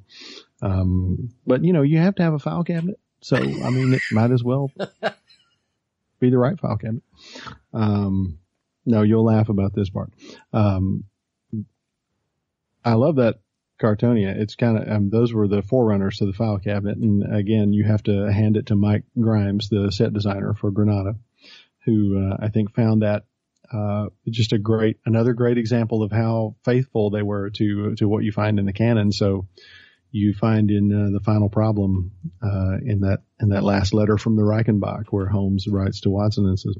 Um, but you know, you have to have a file cabinet. So, I mean, it might as well be the right file cabinet. Um, no, you'll laugh about this part. Um, I love that Cartonier. It's kind of um, those were the forerunners to the file cabinet, and again, you have to hand it to Mike Grimes, the set designer for Granada, who uh, I think found that uh, just a great, another great example of how faithful they were to to what you find in the canon. So you find in uh, the final problem uh, in that in that last letter from the Reichenbach, where Holmes writes to Watson and says.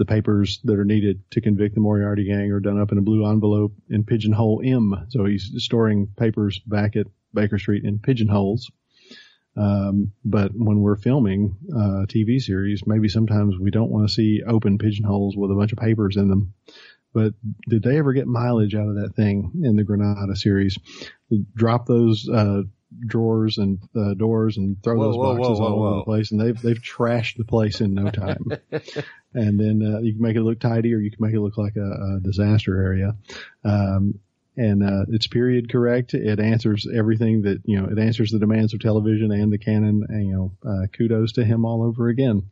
The papers that are needed to convict the Moriarty gang are done up in a blue envelope in pigeonhole M. So he's storing papers back at Baker Street in pigeonholes. Um, but when we're filming uh, TV series, maybe sometimes we don't want to see open pigeonholes with a bunch of papers in them. But did they ever get mileage out of that thing in the Granada series? Drop those uh, drawers and uh, doors and throw Whoa, those whoa, boxes whoa, all over the place, and they've they've trashed the place in no time. and then uh, you can make it look tidy, or you can make it look like a, a disaster area. Um, and uh, it's period correct. It answers everything that you know. It answers the demands of television and the canon. And you know, uh, kudos to him all over again.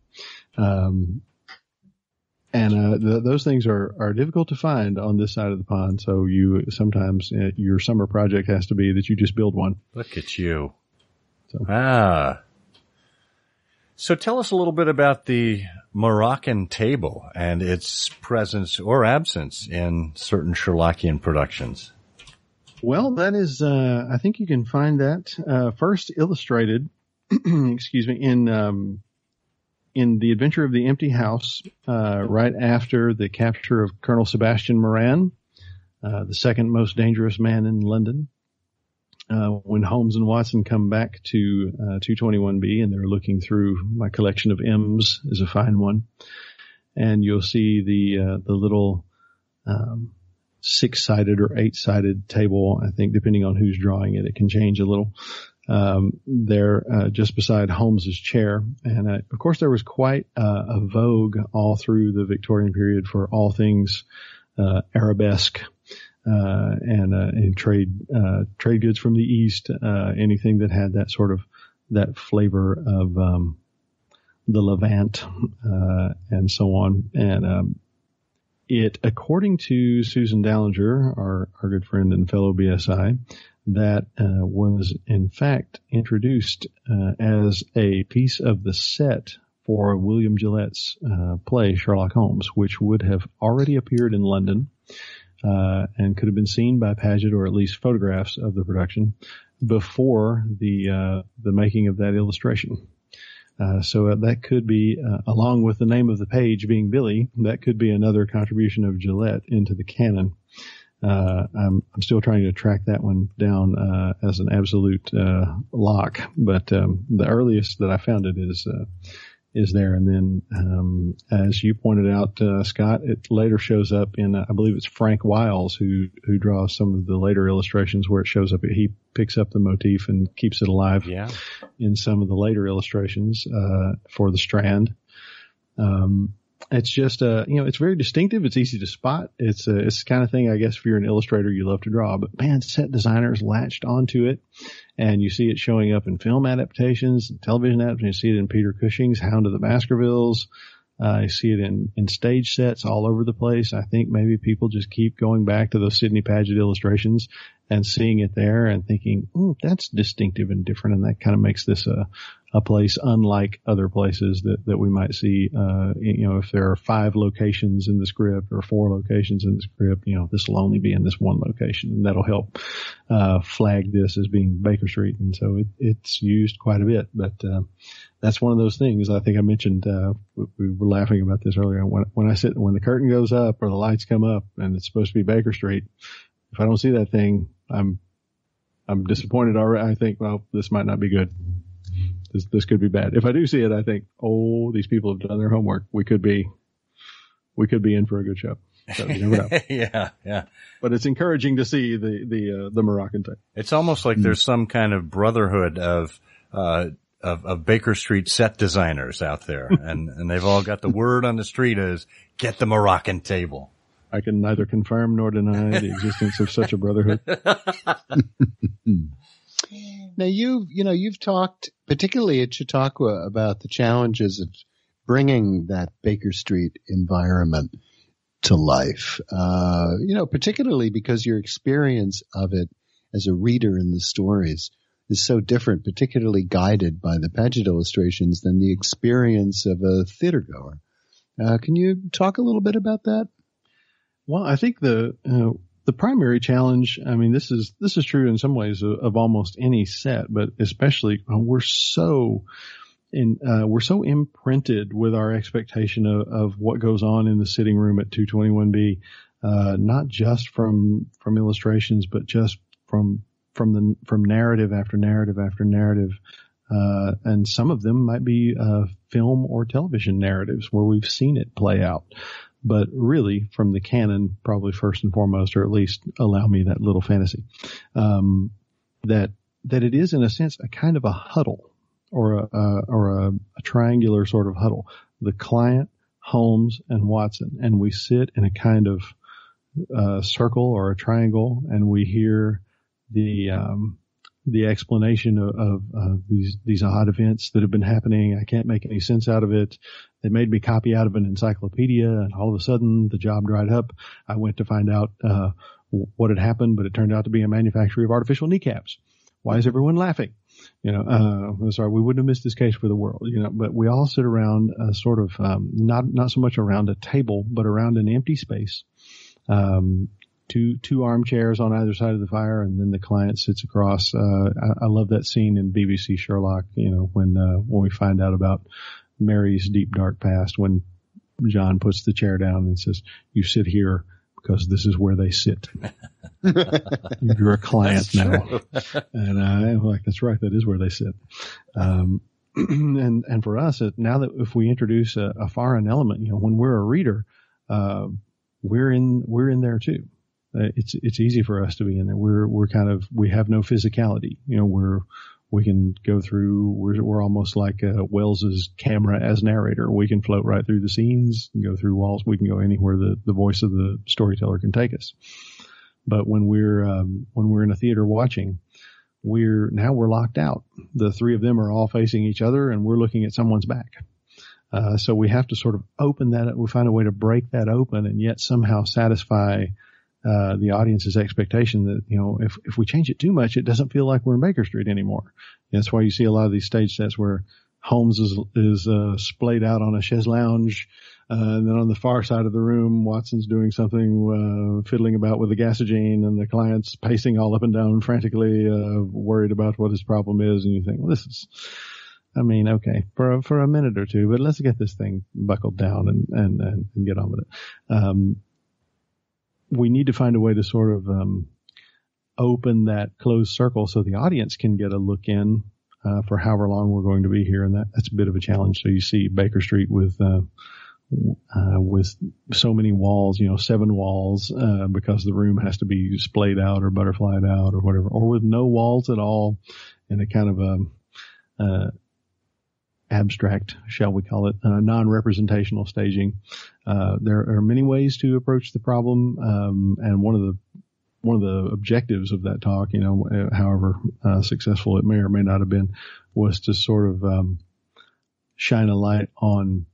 Um, and uh, th those things are are difficult to find on this side of the pond. So you sometimes uh, your summer project has to be that you just build one. Look at you. So- Ah. So tell us a little bit about the Moroccan table and its presence or absence in certain Sherlockian productions. Well, that is, uh, I think you can find that, uh, first illustrated, excuse me, in, um, in The Adventure of the Empty House, uh, right after the capture of Colonel Sebastian Moran, uh, the second most dangerous man in London. Uh, when Holmes and Watson come back to, uh, 221B and they're looking through my collection of M's is a fine one. And you'll see the, uh, the little, um, six sided or eight sided table. I think depending on who's drawing it, it can change a little. Um, there, uh, just beside Holmes's chair. And uh, of course there was quite uh, a vogue all through the Victorian period for all things, uh, arabesque. Uh, and, uh, and trade, trade goods from the East, anything that had that sort of, that flavor of, um, the Levant, and so on. And, um, it, according to Susan Dahlinger, our, our good friend and fellow BSI, that uh, was in fact introduced uh, as a piece of the set for William Gillette's uh, play Sherlock Holmes, which would have already appeared in London uh, and could have been seen by Paget or at least photographs of the production before the uh, the making of that illustration. Uh, so that could be, along with the name of the page being Billy, that could be another contribution of Gillette into the canon. Uh, I'm, I'm still trying to track that one down uh, as an absolute uh, lock, but um, the earliest that I found it is uh, is there. And then, um, as you pointed out, uh, Scott, it later shows up in, uh, I believe it's Frank Wiles who, who draws some of the later illustrations where it shows up. He picks up the motif and keeps it alive Yeah. in some of the later illustrations, uh, for the strand. Um, it's just, uh, you know, it's very distinctive. It's easy to spot. It's, uh, it's the kind of thing, I guess, if you're an illustrator, you love to draw, but man, set designers latched onto it and you see it showing up in film adaptations and television adaptations. You see it in Peter Cushing's Hound of the Baskervilles. Uh, you see it in, in stage sets all over the place. I think maybe people just keep going back to those Sidney Paget illustrations and seeing it there and thinking, mm, that's distinctive and different. And that kind of makes this a, a place unlike other places that, that we might see. Uh, you know, if there are five locations in the script or four locations in the script, you know, this will only be in this one location and that'll help, uh, flag this as being Baker Street. And so it, it's used quite a bit, but, uh, that's one of those things. I think I mentioned, uh, we, we were laughing about this earlier. When, when I sit, when the curtain goes up or the lights come up and it's supposed to be Baker Street, if I don't see that thing, I'm, I'm disappointed already. I think, well, this might not be good. This, this could be bad. If I do see it, I think, oh, these people have done their homework. We could be, we could be in for a good show. So you never know. yeah, yeah. But it's encouraging to see the, the, uh, the Moroccan type. It's almost like there's some kind of brotherhood of, uh, of, of Baker Street set designers out there, and, and they've all got the word on the street is get the Moroccan table. I can neither confirm nor deny the existence of such a brotherhood. Now you've you know you've talked particularly at Chautauqua about the challenges of bringing that Baker Street environment to life. Uh, you know, particularly because your experience of it as a reader in the stories is so different, particularly guided by the Paget illustrations than the experience of a theater goer. Uh, can you talk a little bit about that? Well, I think the uh, the primary challenge. I mean, this is this is true in some ways of, of almost any set, but especially uh, we're so in uh, we're so imprinted with our expectation of, of what goes on in the sitting room at 221B, uh, not just from from illustrations, but just from from the from narrative after narrative after narrative. Uh, and some of them might be uh, film or television narratives where we've seen it play out but really from the canon, probably first and foremost, or at least allow me that little fantasy, um, that, that it is in a sense a kind of a huddle or a, uh, or a, a triangular sort of huddle. The client, Holmes, and Watson, and we sit in a kind of uh, circle or a triangle, and we hear the um, the explanation of, of uh, these these odd events that have been happening. I can't make any sense out of it. They made me copy out of an encyclopedia, and all of a sudden the job dried up. I went to find out uh, what had happened, but it turned out to be a manufacturer of artificial kneecaps. Why is everyone laughing? You know, uh, sorry, we wouldn't have missed this case for the world, you know, but we all sit around a sort of, um, not, not so much around a table, but around an empty space. Um, two, two armchairs on either side of the fire and then the client sits across. Uh, I, I love that scene in BBC Sherlock, you know, when, uh, when we find out about Mary's deep dark past when John puts the chair down and says, you sit here because this is where they sit. You're a client now. And I'm like, that's right. That is where they sit. Um, and, and for us, now that if we introduce a, a foreign element, you know, when we're a reader, uh, we're in, we're in there too. Uh, it's, it's easy for us to be in there. We're, we're kind of, we have no physicality. You know, we're, we can go through, we're, we're almost like uh, Welles's camera as narrator. We can float right through the scenes go through walls. We can go anywhere the, the voice of the storyteller can take us. But when we're, um, when we're in a theater watching, we're, now we're locked out. The three of them are all facing each other and we're looking at someone's back. Uh, so we have to sort of open that, we find a way to break that open and yet somehow satisfy uh, the audience's expectation that, you know, if, if we change it too much, it doesn't feel like we're in Baker Street anymore. And that's why you see a lot of these stage sets where Holmes is, is, uh, splayed out on a chaise lounge. Uh, and then on the far side of the room, Watson's doing something, uh, fiddling about with the gasogene and the client's pacing all up and down frantically, uh, worried about what his problem is. And you think, well, this is, I mean, okay, for a, for a minute or two, but let's get this thing buckled down and, and, and, and get on with it. Um, we need to find a way to sort of um, open that closed circle so the audience can get a look in uh, for however long we're going to be here, and that that's a bit of a challenge. So you see Baker Street with uh, uh, with so many walls, you know, seven walls, uh, because the room has to be splayed out or butterflied out or whatever, or with no walls at all, and a kind of a uh, abstract, shall we call it, uh, non-representational staging. Uh, there are many ways to approach the problem, um, and one of the one of the objectives of that talk, you know, uh, however uh, successful it may or may not have been, was to sort of um, shine a light on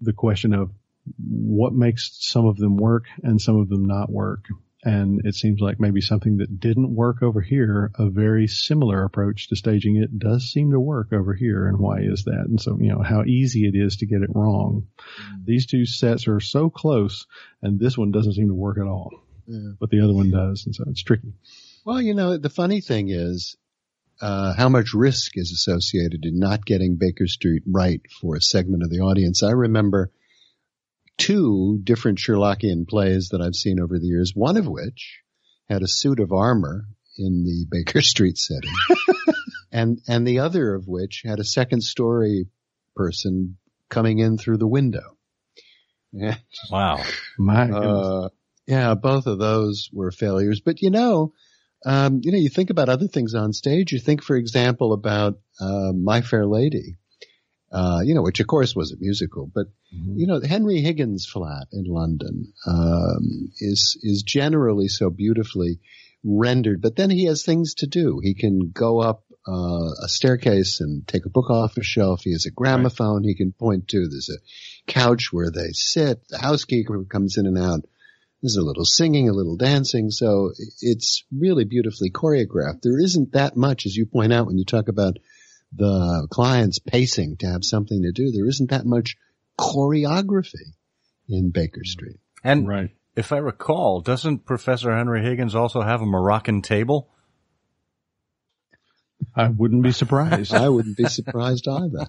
the question of what makes some of them work and some of them not work. And it seems like maybe something that didn't work over here, a very similar approach to staging it does seem to work over here. And why is that? And so, you know, how easy it is to get it wrong. Mm. These two sets are so close and this one doesn't seem to work at all, yeah. but the other one does. And so it's tricky. Well, you know, the funny thing is, uh, how much risk is associated in not getting Baker Street right for a segment of the audience. I remember two different Sherlockian plays that I've seen over the years, one of which had a suit of armor in the Baker Street setting, and and the other of which had a second story person coming in through the window. Yeah. Wow. My uh, yeah, both of those were failures. But you know, um, you know, you think about other things on stage. You think, for example, about uh, My Fair Lady, uh, you know, which of course was a musical, but mm-hmm. you know, Henry Higgins flat in London um, is is generally so beautifully rendered. But then he has things to do. He can go up uh, a staircase and take a book off a shelf. He has a gramophone. Right. He can point to. There's a couch where they sit. The housekeeper comes in and out. There's a little singing, a little dancing. So it's really beautifully choreographed. There isn't that much, as you point out when you talk about the clients pacing to have something to do. There isn't that much choreography in Baker Street. And right. if I recall, doesn't Professor Henry Higgins also have a Moroccan table? I wouldn't be surprised. I wouldn't be surprised either.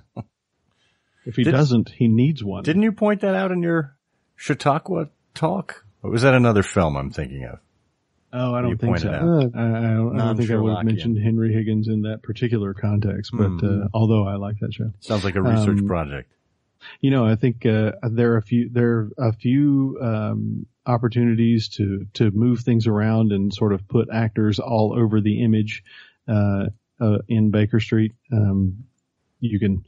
If he Did, doesn't, he needs one. Didn't you point that out in your Chautauqua talk? Or was that another film I'm thinking of? Oh, I don't think so. I, I, don't, I, don't, think I would have mentioned Henry Higgins in that particular context, but mm. uh, although I like that show, sounds like a research um, project. You know, I think uh, there are a few there are a few um, opportunities to to move things around and sort of put actors all over the image uh, uh in Baker Street. Um, you can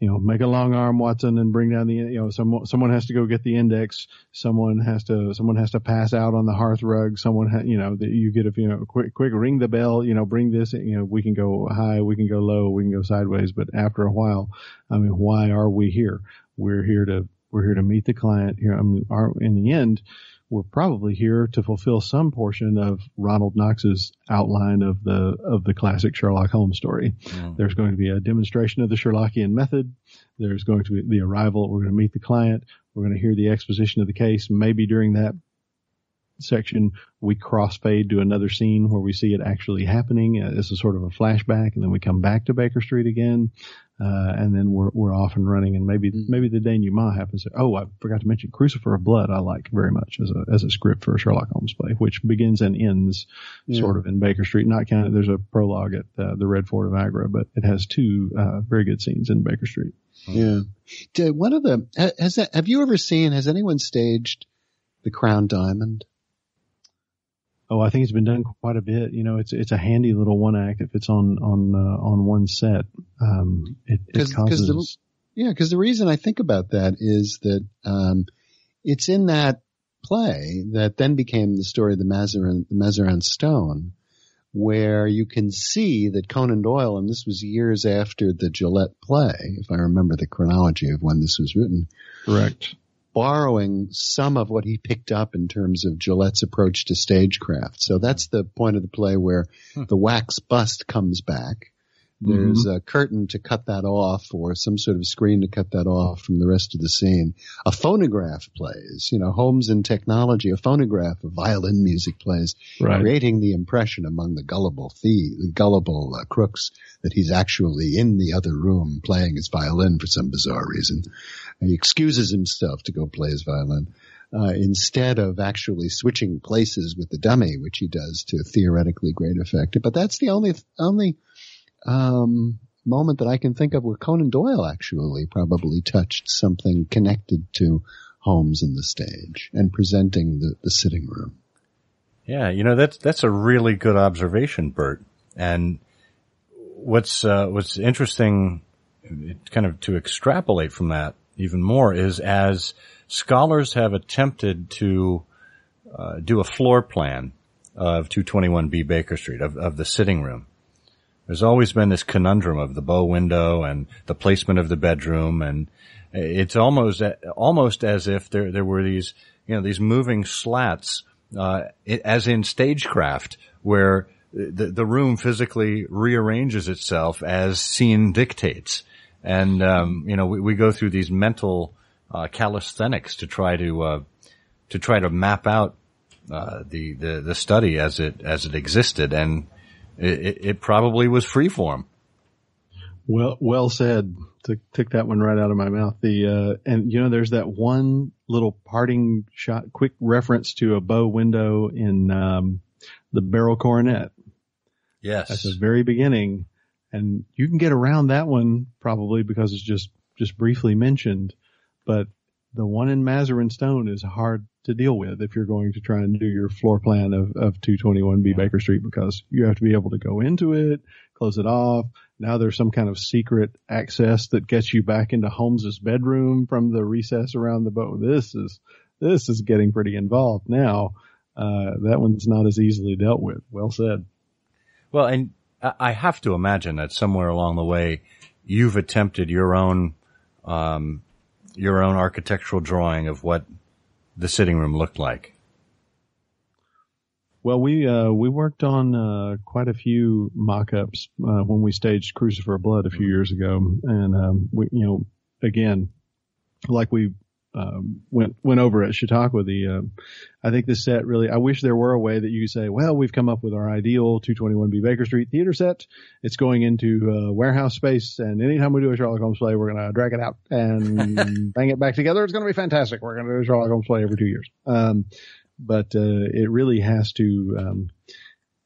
you know, make a long arm Watson and bring down the, you know, someone, someone has to go get the index. Someone has to, someone has to pass out on the hearth rug. Someone, ha, you know, that you get a, you know, quick, quick ring the bell, you know, bring this, you know, we can go high, we can go low, we can go sideways. But after a while, I mean, why are we here? We're here to, we're here to meet the client here. I mean, our, in the end, we're probably here to fulfill some portion of Ronald Knox's outline of the of the classic Sherlock Holmes story. Yeah. There's going to be a demonstration of the Sherlockian method. There's going to be the arrival. We're going to meet the client. We're going to hear the exposition of the case. Maybe during that section, we crossfade to another scene where we see it actually happening as a sort of a flashback, and then we come back to Baker Street again, uh, and then we're we're off and running. And maybe mm-hmm. maybe the denouement happens. Oh, I forgot to mention Crucifer of Blood. I like very much as a as a script for a Sherlock Holmes play, which begins and ends yeah. sort of in Baker Street. Not counted. There's a prologue at uh, the Red Fort of Agra, but it has two uh, very good scenes in Baker Street. Yeah. One of the has that, have you ever seen? Has anyone staged the Crown Diamond? Oh, I think it's been done quite a bit. You know, it's it's a handy little one act if it's on on uh, on one set. Um, it, it causes. the, yeah, because the reason I think about that is that um, it's in that play that then became the story of the Mazarin the Mazarin Stone, where you can see that Conan Doyle, and this was years after the Gillette play, if I remember the chronology of when this was written. Correct borrowing some of what he picked up in terms of Gillette's approach to stagecraft. So that's the point of the play where hmm. the wax bust comes back there's mm-hmm. a curtain to cut that off or some sort of screen to cut that off from the rest of the scene. A phonograph plays, you know, Holmes and technology, a phonograph of violin music plays, right. creating the impression among the gullible thieves, the gullible uh, crooks that he's actually in the other room playing his violin for some bizarre reason. And he excuses himself to go play his violin. Uh, instead of actually switching places with the dummy, which he does to theoretically great effect. But that's the only only um, moment that I can think of where Conan Doyle actually probably touched something connected to Holmes and the stage and presenting the, the sitting room. Yeah, you know that's that's a really good observation, Burt. And what's uh, what's interesting, kind of to extrapolate from that even more, is as scholars have attempted to uh, do a floor plan of 221B Baker Street of, of the sitting room. There's always been this conundrum of the bow window and the placement of the bedroom, and it's almost almost as if there there were these you know these moving slats, uh, as in stagecraft, where the the room physically rearranges itself as scene dictates, and um, you know we, we go through these mental uh, calisthenics to try to uh, to try to map out uh, the, the the study as it as it existed, and it, it probably was freeform. Well, well said. Took took that one right out of my mouth. The uh, and you know, there's that one little parting shot, quick reference to a bow window in um, the Beryl Coronet. Yes, at the very beginning, and you can get around that one probably because it's just just briefly mentioned, but the one in Mazarin Stone is hard to deal with if you're going to try and do your floor plan of, of 221B yeah. Baker Street because you have to be able to go into it, close it off. Now there's some kind of secret access that gets you back into Holmes's bedroom from the recess around the boat. This is, this is getting pretty involved now. Uh, that one's not as easily dealt with. Well said. Well, and I have to imagine that somewhere along the way, you've attempted your own, um, your own architectural drawing of what the sitting room looked like? Well, we uh, we worked on uh, quite a few mock-ups uh, when we staged Crucifer Blood a few years ago, and um, we, you know, again, like we um, went went over at Chautauqua. The uh, I think this set really. I wish there were a way that you could say, well, we've come up with our ideal 221B Baker Street theater set. It's going into uh, warehouse space, and anytime we do a Sherlock Holmes play, we're going to drag it out and bang it back together. It's going to be fantastic. We're going to do a Sherlock Holmes play every two years. Um, but uh, it really has to um,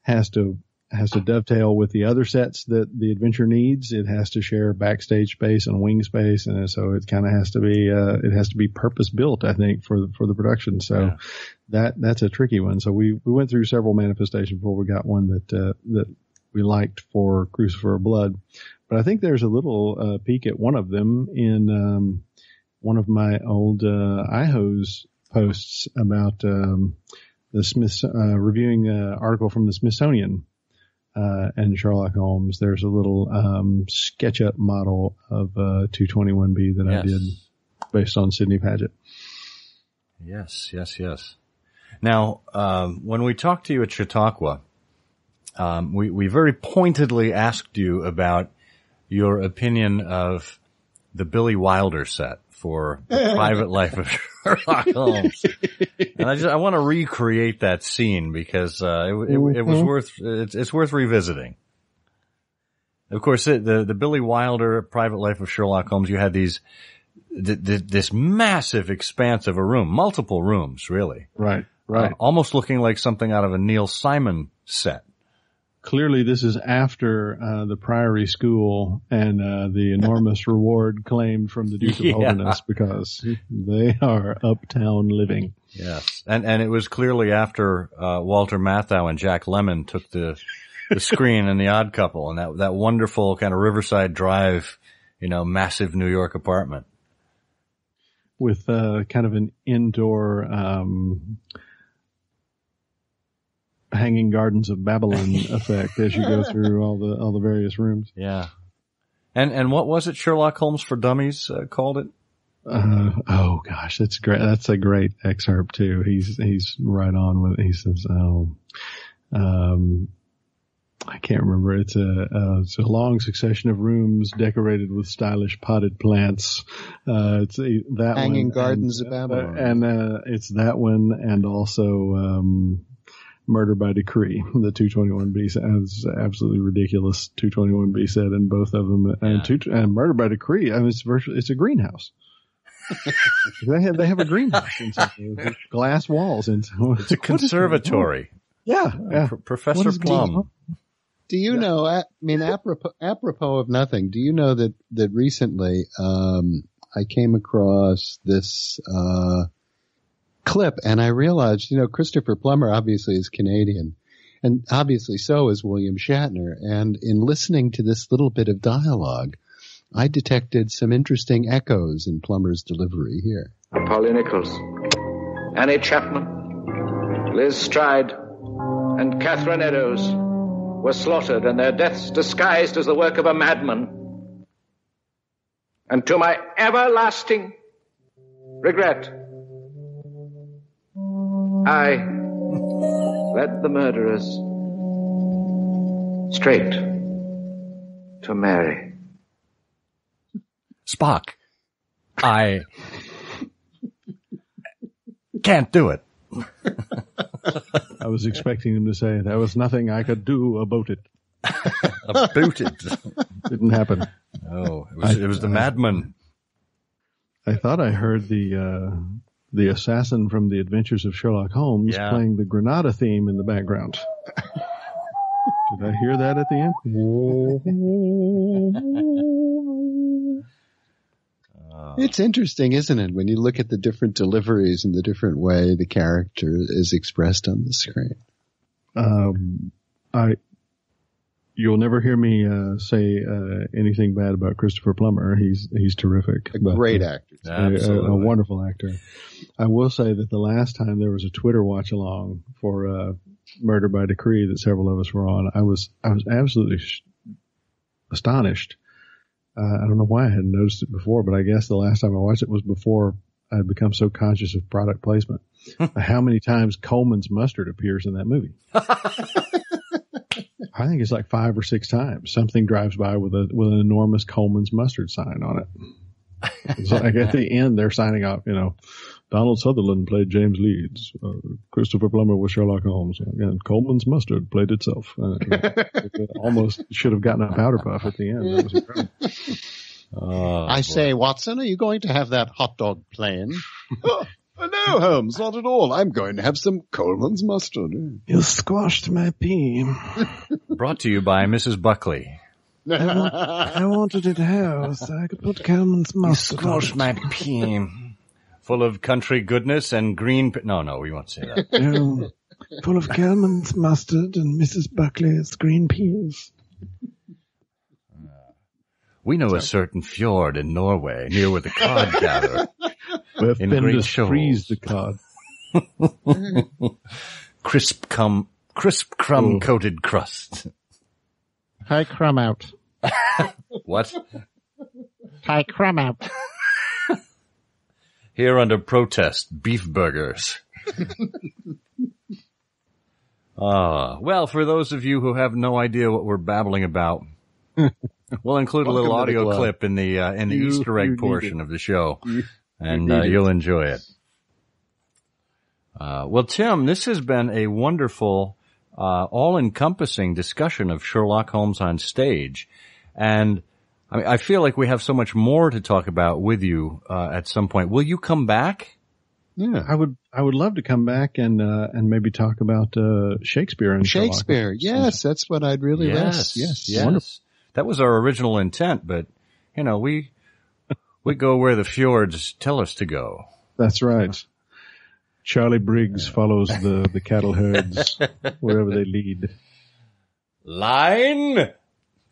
has to has to dovetail with the other sets that the adventure needs. It has to share backstage space and wing space, and so it kind of has to be uh, it has to be purpose built. I think for the, for the production. So yeah. that that's a tricky one. So we we went through several manifestations before we got one that uh, that we liked for Crucifer Blood. But I think there's a little uh, peek at one of them in um, one of my old uh, IHOS posts about um, the Smith uh, reviewing an article from the Smithsonian uh, and Sherlock Holmes, there's a little um, SketchUp model of uh, 221B that yes. I did based on Sidney Paget. Yes, yes, yes. Now, um, when we talked to you at Chautauqua, um, we, we very pointedly asked you about your opinion of the Billy Wilder set for the private life of Sherlock Holmes. and I just, I want to recreate that scene because, uh, it, it, it was mm-hmm. worth, it's, it's, worth revisiting. Of course, the, the, the Billy Wilder private life of Sherlock Holmes, you had these, this massive expanse of a room, multiple rooms, really. Right, right. Uh, almost looking like something out of a Neil Simon set clearly this is after uh, the Priory School and uh, the enormous reward claimed from the Duke of yeah. Holderness because they are uptown living. Yes, and and it was clearly after uh, Walter Matthau and Jack Lemmon took the the screen in The Odd Couple and that that wonderful kind of Riverside Drive, you know, massive New York apartment with uh, kind of an indoor. Um, Hanging Gardens of Babylon effect as you go through all the all the various rooms. Yeah, and and what was it? Sherlock Holmes for Dummies uh, called it. Uh, oh gosh, that's great. That's a great excerpt too. He's he's right on with. It. He says, "Oh, um, I can't remember. It's a uh, it's a long succession of rooms decorated with stylish potted plants. Uh, it's a, that hanging one, gardens and, of Babylon, and uh, it's that one, and also um, Murder by Decree, the 221B set. It's absolutely ridiculous 221B said in both of them. And, yeah. two, and Murder by Decree, I mean, it's virtually, it's a greenhouse. they have, they have a greenhouse inside glass walls. And it's a conservatory. Yeah. yeah. Professor Plum. Do you know? I mean, apropos, apropos of nothing. Do you know that that recently um, I came across this uh, clip, and I realized, you know, Christopher Plummer obviously is Canadian, and obviously so is William Shatner. And in listening to this little bit of dialogue, I detected some interesting echoes in Plummer's delivery here. Polly Nichols, Annie Chapman, Liz Stride, and Catherine Eddowes were slaughtered and their deaths disguised as the work of a madman. And to my everlasting regret, I led the murderers straight to Mary. Spock, I can't do it. I was expecting him to say there was nothing I could do about it. About it. Didn't happen. Oh, it was, it was the madman. I thought I heard the uh, the assassin from the Adventures of Sherlock Holmes Yeah. playing the Granada theme in the background. Did I hear that at the end? It's interesting, isn't it, when you look at the different deliveries and the different way the character is expressed on the screen. Um, I you'll never hear me uh, say uh, anything bad about Christopher Plummer. He's he's terrific. A But, great uh, actor. a, a, a wonderful actor. I will say that the last time there was a Twitter watch along for uh, Murder by Decree that several of us were on, I was I was absolutely sh- astonished. Uh, I don't know why I hadn't noticed it before, but I guess the last time I watched it was before I had become so conscious of product placement. How many times Colman's mustard appears in that movie? I think it's like five or six times. Something drives by with a with an enormous Colman's mustard sign on it. It's like at the end they're signing off, you know, Donald Sutherland played James Leeds, uh, Christopher Plummer was Sherlock Holmes, and Colman's mustard played itself. Uh, it almost should have gotten a powder puff at the end. That was incredible. Oh, I say, Watson, are you going to have that hot dog plain? Oh, no, Holmes, not at all. I'm going to have some Colman's mustard. You squashed my pea. brought to you by Mrs. Buckley. I wanted it how so I could put Colman's mustard. on it. my pea. Full of country goodness and green. P- no, no, we won't say that. Um, full of Colman's mustard and Mrs. Buckley's green peas. We know a certain fjord in Norway near where the cod gather. Where In great Findus shoals. freeze the cod. Crisp cum, crisp crumb coated crust. Hi, crumb out. What? Hi, crumb out. Here under protest, beef burgers. Ah, well, for those of you who have no idea what we're babbling about, we'll include a little Welcome to the audio club. clip in the uh, in the You- Easter egg portion of the show, You- and need uh, you'll enjoy it. Uh, well, Tim, this has been a wonderful, uh, all-encompassing discussion of Sherlock Holmes on stage, and I, mean, I feel like we have so much more to talk about with you uh, at some point. Will you come back? Yeah. I would, I would love to come back and, uh, and maybe talk about, uh, Shakespeare and Sherlock. Shakespeare. Yes, that's what I'd really yes, yes. Yes. yes. Wonderful. That was our original intent, but you know, we we go where the fjords tell us to go. That's right. Charlie Briggs follows the, the cattle herds wherever they lead. Line.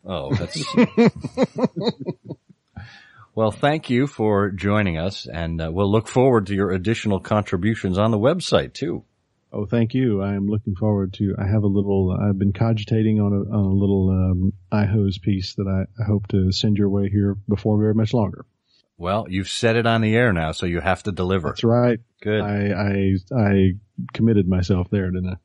Oh, that's. well, thank you for joining us, and uh, we'll look forward to your additional contributions on the website too. Oh, thank you. I am looking forward to. I have a little. I've been cogitating on a on a little um, iHose piece that I, I hope to send your way here before very much longer. Well, you've said it on the air now, so you have to deliver. That's right. Good. I I I committed myself there, didn't I?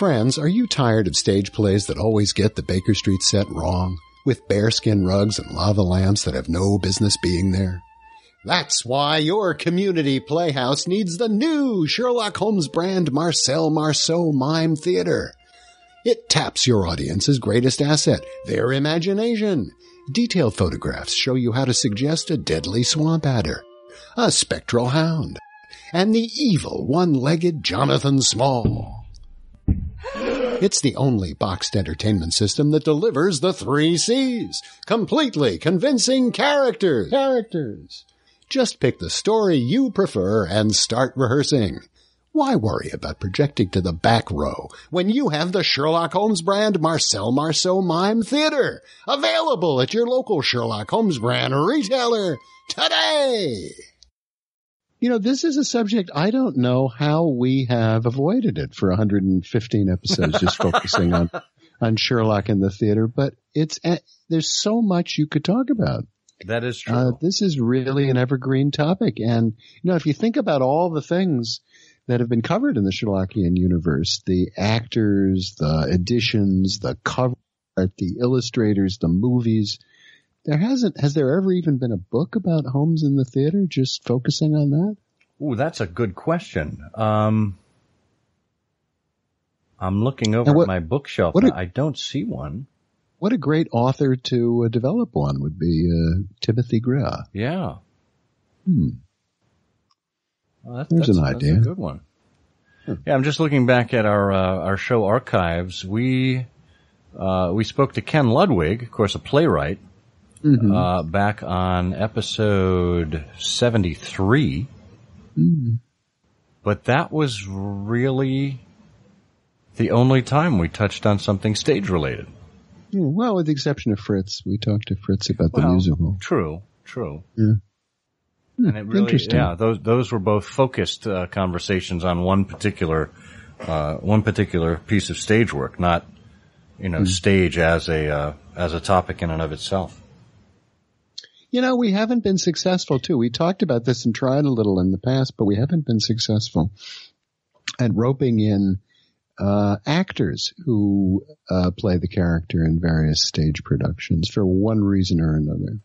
Friends, are you tired of stage plays that always get the Baker Street set wrong? With bearskin rugs and lava lamps that have no business being there? That's why your community playhouse needs the new Sherlock Holmes brand Marcel Marceau Mime Theater. It taps your audience's greatest asset, their imagination. Detailed photographs show you how to suggest a deadly swamp adder, a spectral hound, and the evil one-legged Jonathan Small. It's the only boxed entertainment system that delivers the three C's. Completely convincing characters. Characters. Just pick the story you prefer and start rehearsing. Why worry about projecting to the back row when you have the Sherlock Holmes brand Marcel Marceau Mime Theater available at your local Sherlock Holmes brand retailer today? You know, this is a subject I don't know how we have avoided it for 115 episodes, just focusing on on Sherlock in the theater. But it's eh, there's so much you could talk about. That is true. Uh, this is really an evergreen topic, and you know, if you think about all the things that have been covered in the Sherlockian universe, the actors, the editions, the cover, art, the illustrators, the movies. There hasn't, has there ever even been a book about Holmes in the theater just focusing on that? Ooh, that's a good question. Um, I'm looking over what- at my bookshelf. what a- I don't see one. What a great author to uh, develop one would be uh, Timothy Greer. Yeah. Hmm. Well, that- There's that's, an that's idea. a good one. Yeah, I'm just looking back at our uh, our show archives. We uh, we spoke to Ken Ludwig, of course, a playwright, Mhm. uh, back on episode 73. Mhm. But that was really the only time we touched on something stage related. Yeah, well, with the exception of Fritz, we talked to Fritz about the Well, musical. True, true. Yeah. Hmm, And it really, Interesting. yeah, those those were both focused uh, conversations on one particular uh, one particular piece of stage work, not you know Hmm. stage as a uh, as a topic in and of itself. You know, we haven't been successful too. We talked about this and tried a little in the past, but we haven't been successful at roping in uh, actors who uh, play the character in various stage productions for one reason or another.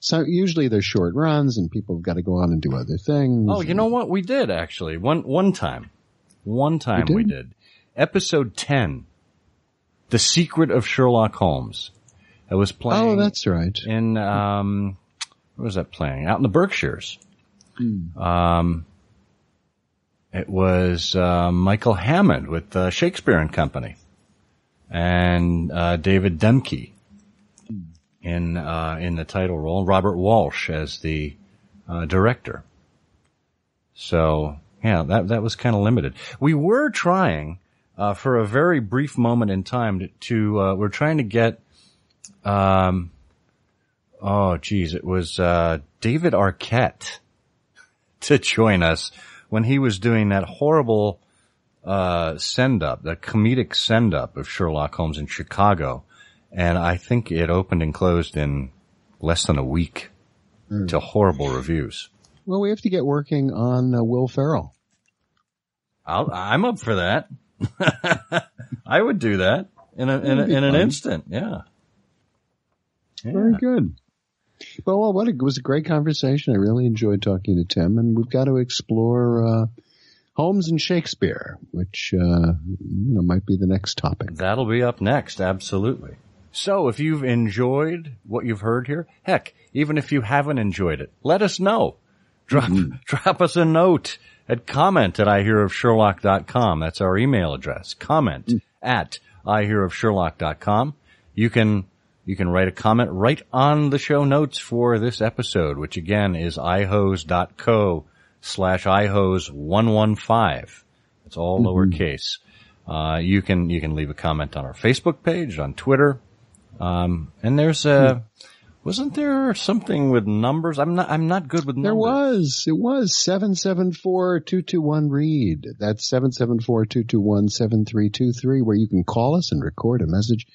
So usually they're short runs and people have got to go on and do other things. Oh, you know what? We did actually one one time, one time we did? did. Episode ten, "The Secret of Sherlock Holmes." It was playing. Oh, that's right. in um, where was that playing? Out in the Berkshires. Hmm. Um, it was uh, Michael Hammond with uh, Shakespeare and Company, and uh, David Demke in uh, in the title role. Robert Walsh as the uh, director. So yeah, that that was kind of limited. We were trying uh, for a very brief moment in time to, to uh, we're trying to get um, oh geez, it was uh, David Arquette to join us when he was doing that horrible uh, send up, the comedic send up of Sherlock Holmes in Chicago, and I think it opened and closed in less than a week to horrible reviews. Well, we have to get working on uh, Will Ferrell. I'll, I'm up for that. I would do that in a, in, a, in an instant. Yeah. Very good. Well, well, what a, it was a great conversation. I really enjoyed talking to Tim, and we've got to explore uh, Holmes and Shakespeare, which uh, you know might be the next topic. That'll be up next. Absolutely. So if you've enjoyed what you've heard here, heck, even if you haven't enjoyed it, let us know. Drop, drop us a note at comment at ihearofsherlock.com. That's our email address. Comment at ihearofsherlock.com. You can, you can write a comment right on the show notes for this episode, which again is ihose.co slash ihose115. It's all lowercase. Uh, you can, you can leave a comment on our Facebook page, on Twitter. Um, and there's a, wasn't there something with numbers? I'm not, I'm not good with numbers. There was. It was 774-221-READ. That's 774-221-7323 where you can call us and record a message.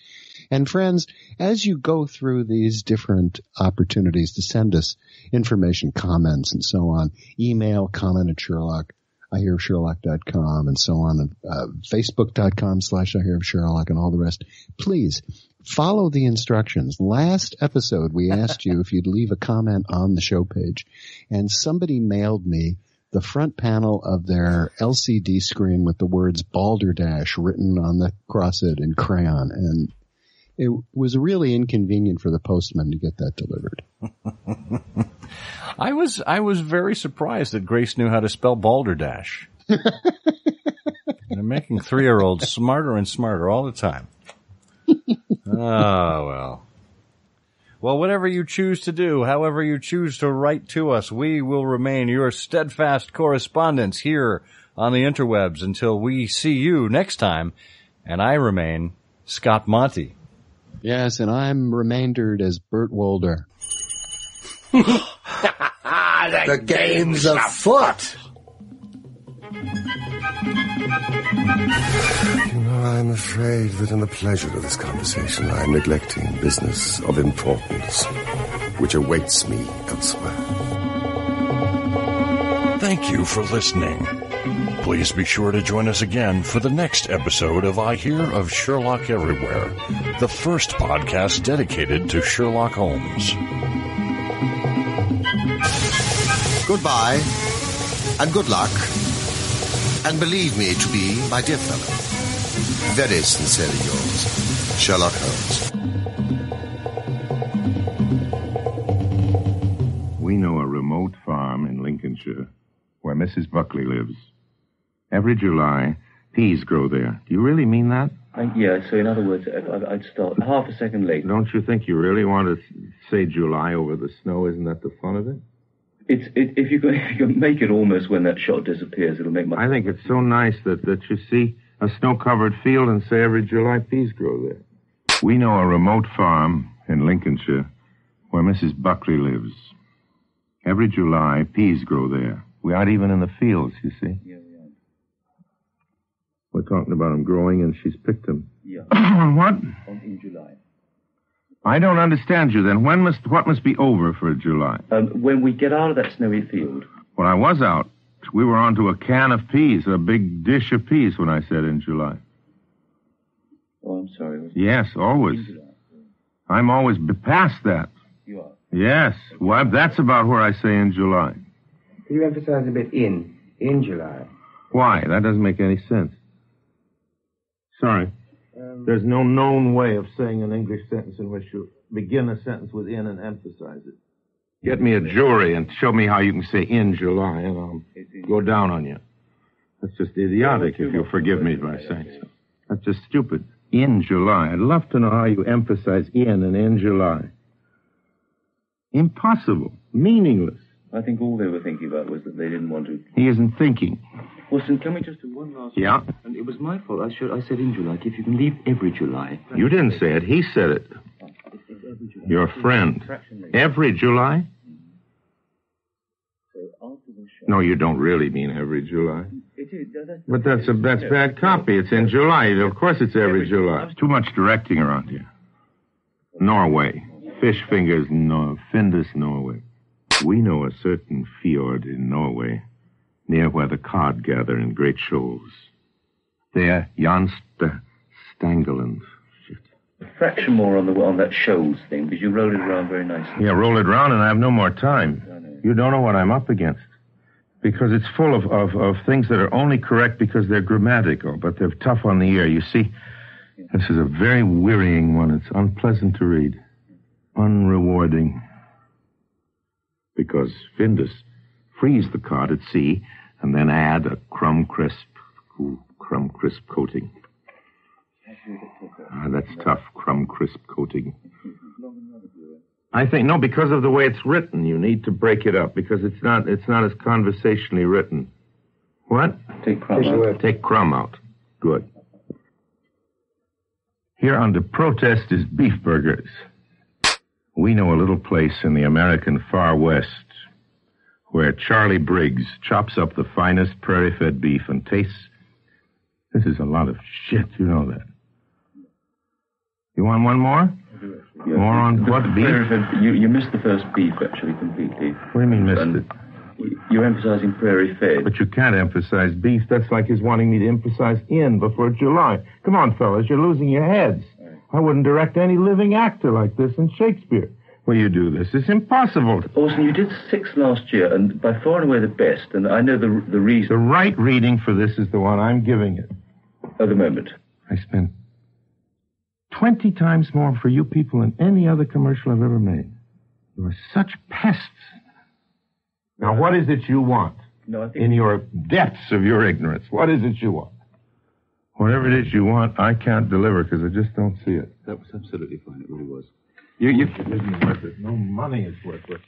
And friends, as you go through these different opportunities to send us information, comments, and so on, email, comment at Sherlock, I hear of Sherlock.com and so on, uh, Facebook.com slash I hear of Sherlock and all the rest. Please follow the instructions. Last episode, we asked you if you'd leave a comment on the show page and somebody mailed me the front panel of their LCD screen with the words Balderdash written on the cross it in crayon, and it was really inconvenient for the postman to get that delivered. I was I was very surprised that Grace knew how to spell balderdash. They're making three year olds smarter and smarter all the time. Oh well. Well, whatever you choose to do, however you choose to write to us, we will remain your steadfast correspondents here on the interwebs until we see you next time. And I remain Scott Monty. Yes, and I'm remaindered as Burt Wolder. The game's afoot. You know, I'm afraid that in the pleasure of this conversation, I'm neglecting business of importance, which awaits me elsewhere. Thank you for listening. Please be sure to join us again for the next episode of I Hear of Sherlock Everywhere, the first podcast dedicated to Sherlock Holmes. Goodbye, and good luck, and believe me to be, my dear fellow, very sincerely yours, Sherlock Holmes. We know a remote farm in Lincolnshire where Mrs. Buckley lives. Every July, peas grow there. Do you really mean that? Uh, yeah, so in other words, I- I'd start half a second late. Don't you think you really want to say July over the snow? Isn't that the fun of it? It's it, if you can, if you can make it almost when that shot disappears, it'll make my. I think it's so nice that, that you see a snow-covered field and say every July peas grow there. We know a remote farm in Lincolnshire where Mrs. Buckley lives. Every July, peas grow there. We aren't even in the fields, you see. Yeah, we are. We're talking about them growing, and she's picked them. Yeah, what? on, in July. I don't understand you. Then when must what must be over for July? Um, when we get out of that snowy field, When I was out, we were onto a can of peas, a big dish of peas. When I said in July. oh, I'm sorry. was- Yes, always. In July. I'm always past that. You are. Yes. Well, that's about where I say in July. Can you emphasize a bit in, in July? Why? That doesn't make any sense. Sorry. Um, There's no known way of saying an English sentence in which you begin a sentence with in and emphasize it. Get me a jury and show me how you can say in July, and I'll go down on you. That's just idiotic, if you'll forgive me by saying so. That's just stupid. In July. I'd love to know how you emphasize in and in July. Impossible. Meaningless. I think all they were thinking about was that they didn't want to. He isn't thinking. Wilson, can we just do one last? Yeah? And it was my fault. I should. I said in July. If you can leave every July. You didn't say it. He said it. Every July. Your friend. Fraction late. Every July? So after the shot. No, you don't really mean every July. It is. that's- But that's a that's bad copy. It's in July. Of course it's every July. Too much directing around here. Norway. Fish fingers, no, Findus, Norway. We know a certain fjord in Norway, near where the cod gather in great shoals. There, Jan St- Stangeland. A fraction more on the on that shoals thing because you rolled it around very nicely. Yeah, roll it round and I have no more time. You don't know what I'm up against. Because it's full of, of, of things that are only correct because they're grammatical, but they're tough on the ear. You see, this is a very wearying one. It's unpleasant to read. Unrewarding. Because Findus freeze the cod at sea and then add a crumb crisp, ooh, crumb crisp coating. Ah, that's tough, crumb crisp coating. I think no, because of the way it's written, you need to break it up because it's not it's not as conversationally written. What? Take crumb out. Take crumb out. Good. Here under protest is beef burgers. We know a little place in the American far west where Charlie Briggs chops up the finest prairie fed beef and tastes. This is a lot of shit, you know that. You want one more? More on what beef? You, you missed the first beef actually completely. What do you mean missed it? You're emphasizing prairie fed. But you can't emphasize beef. That's like his wanting me to emphasize in before July. Come on, fellas, you're losing your heads. I wouldn't direct any living actor like this in Shakespeare. Will you do this? It's impossible. Orson, you did six last year, and by far and away the best. And I know the the reason. The right reading for this is the one I'm giving it. At the moment. I spent 20 times more for you people than any other commercial I've ever made. You are such pests. Now, what is it you want? No, I think. In your depths of your ignorance, what is it you want? Whatever it is you want, I can't deliver because I just don't see it. That was absolutely fine. It really was. You, you. It isn't worth it. No money is worth it.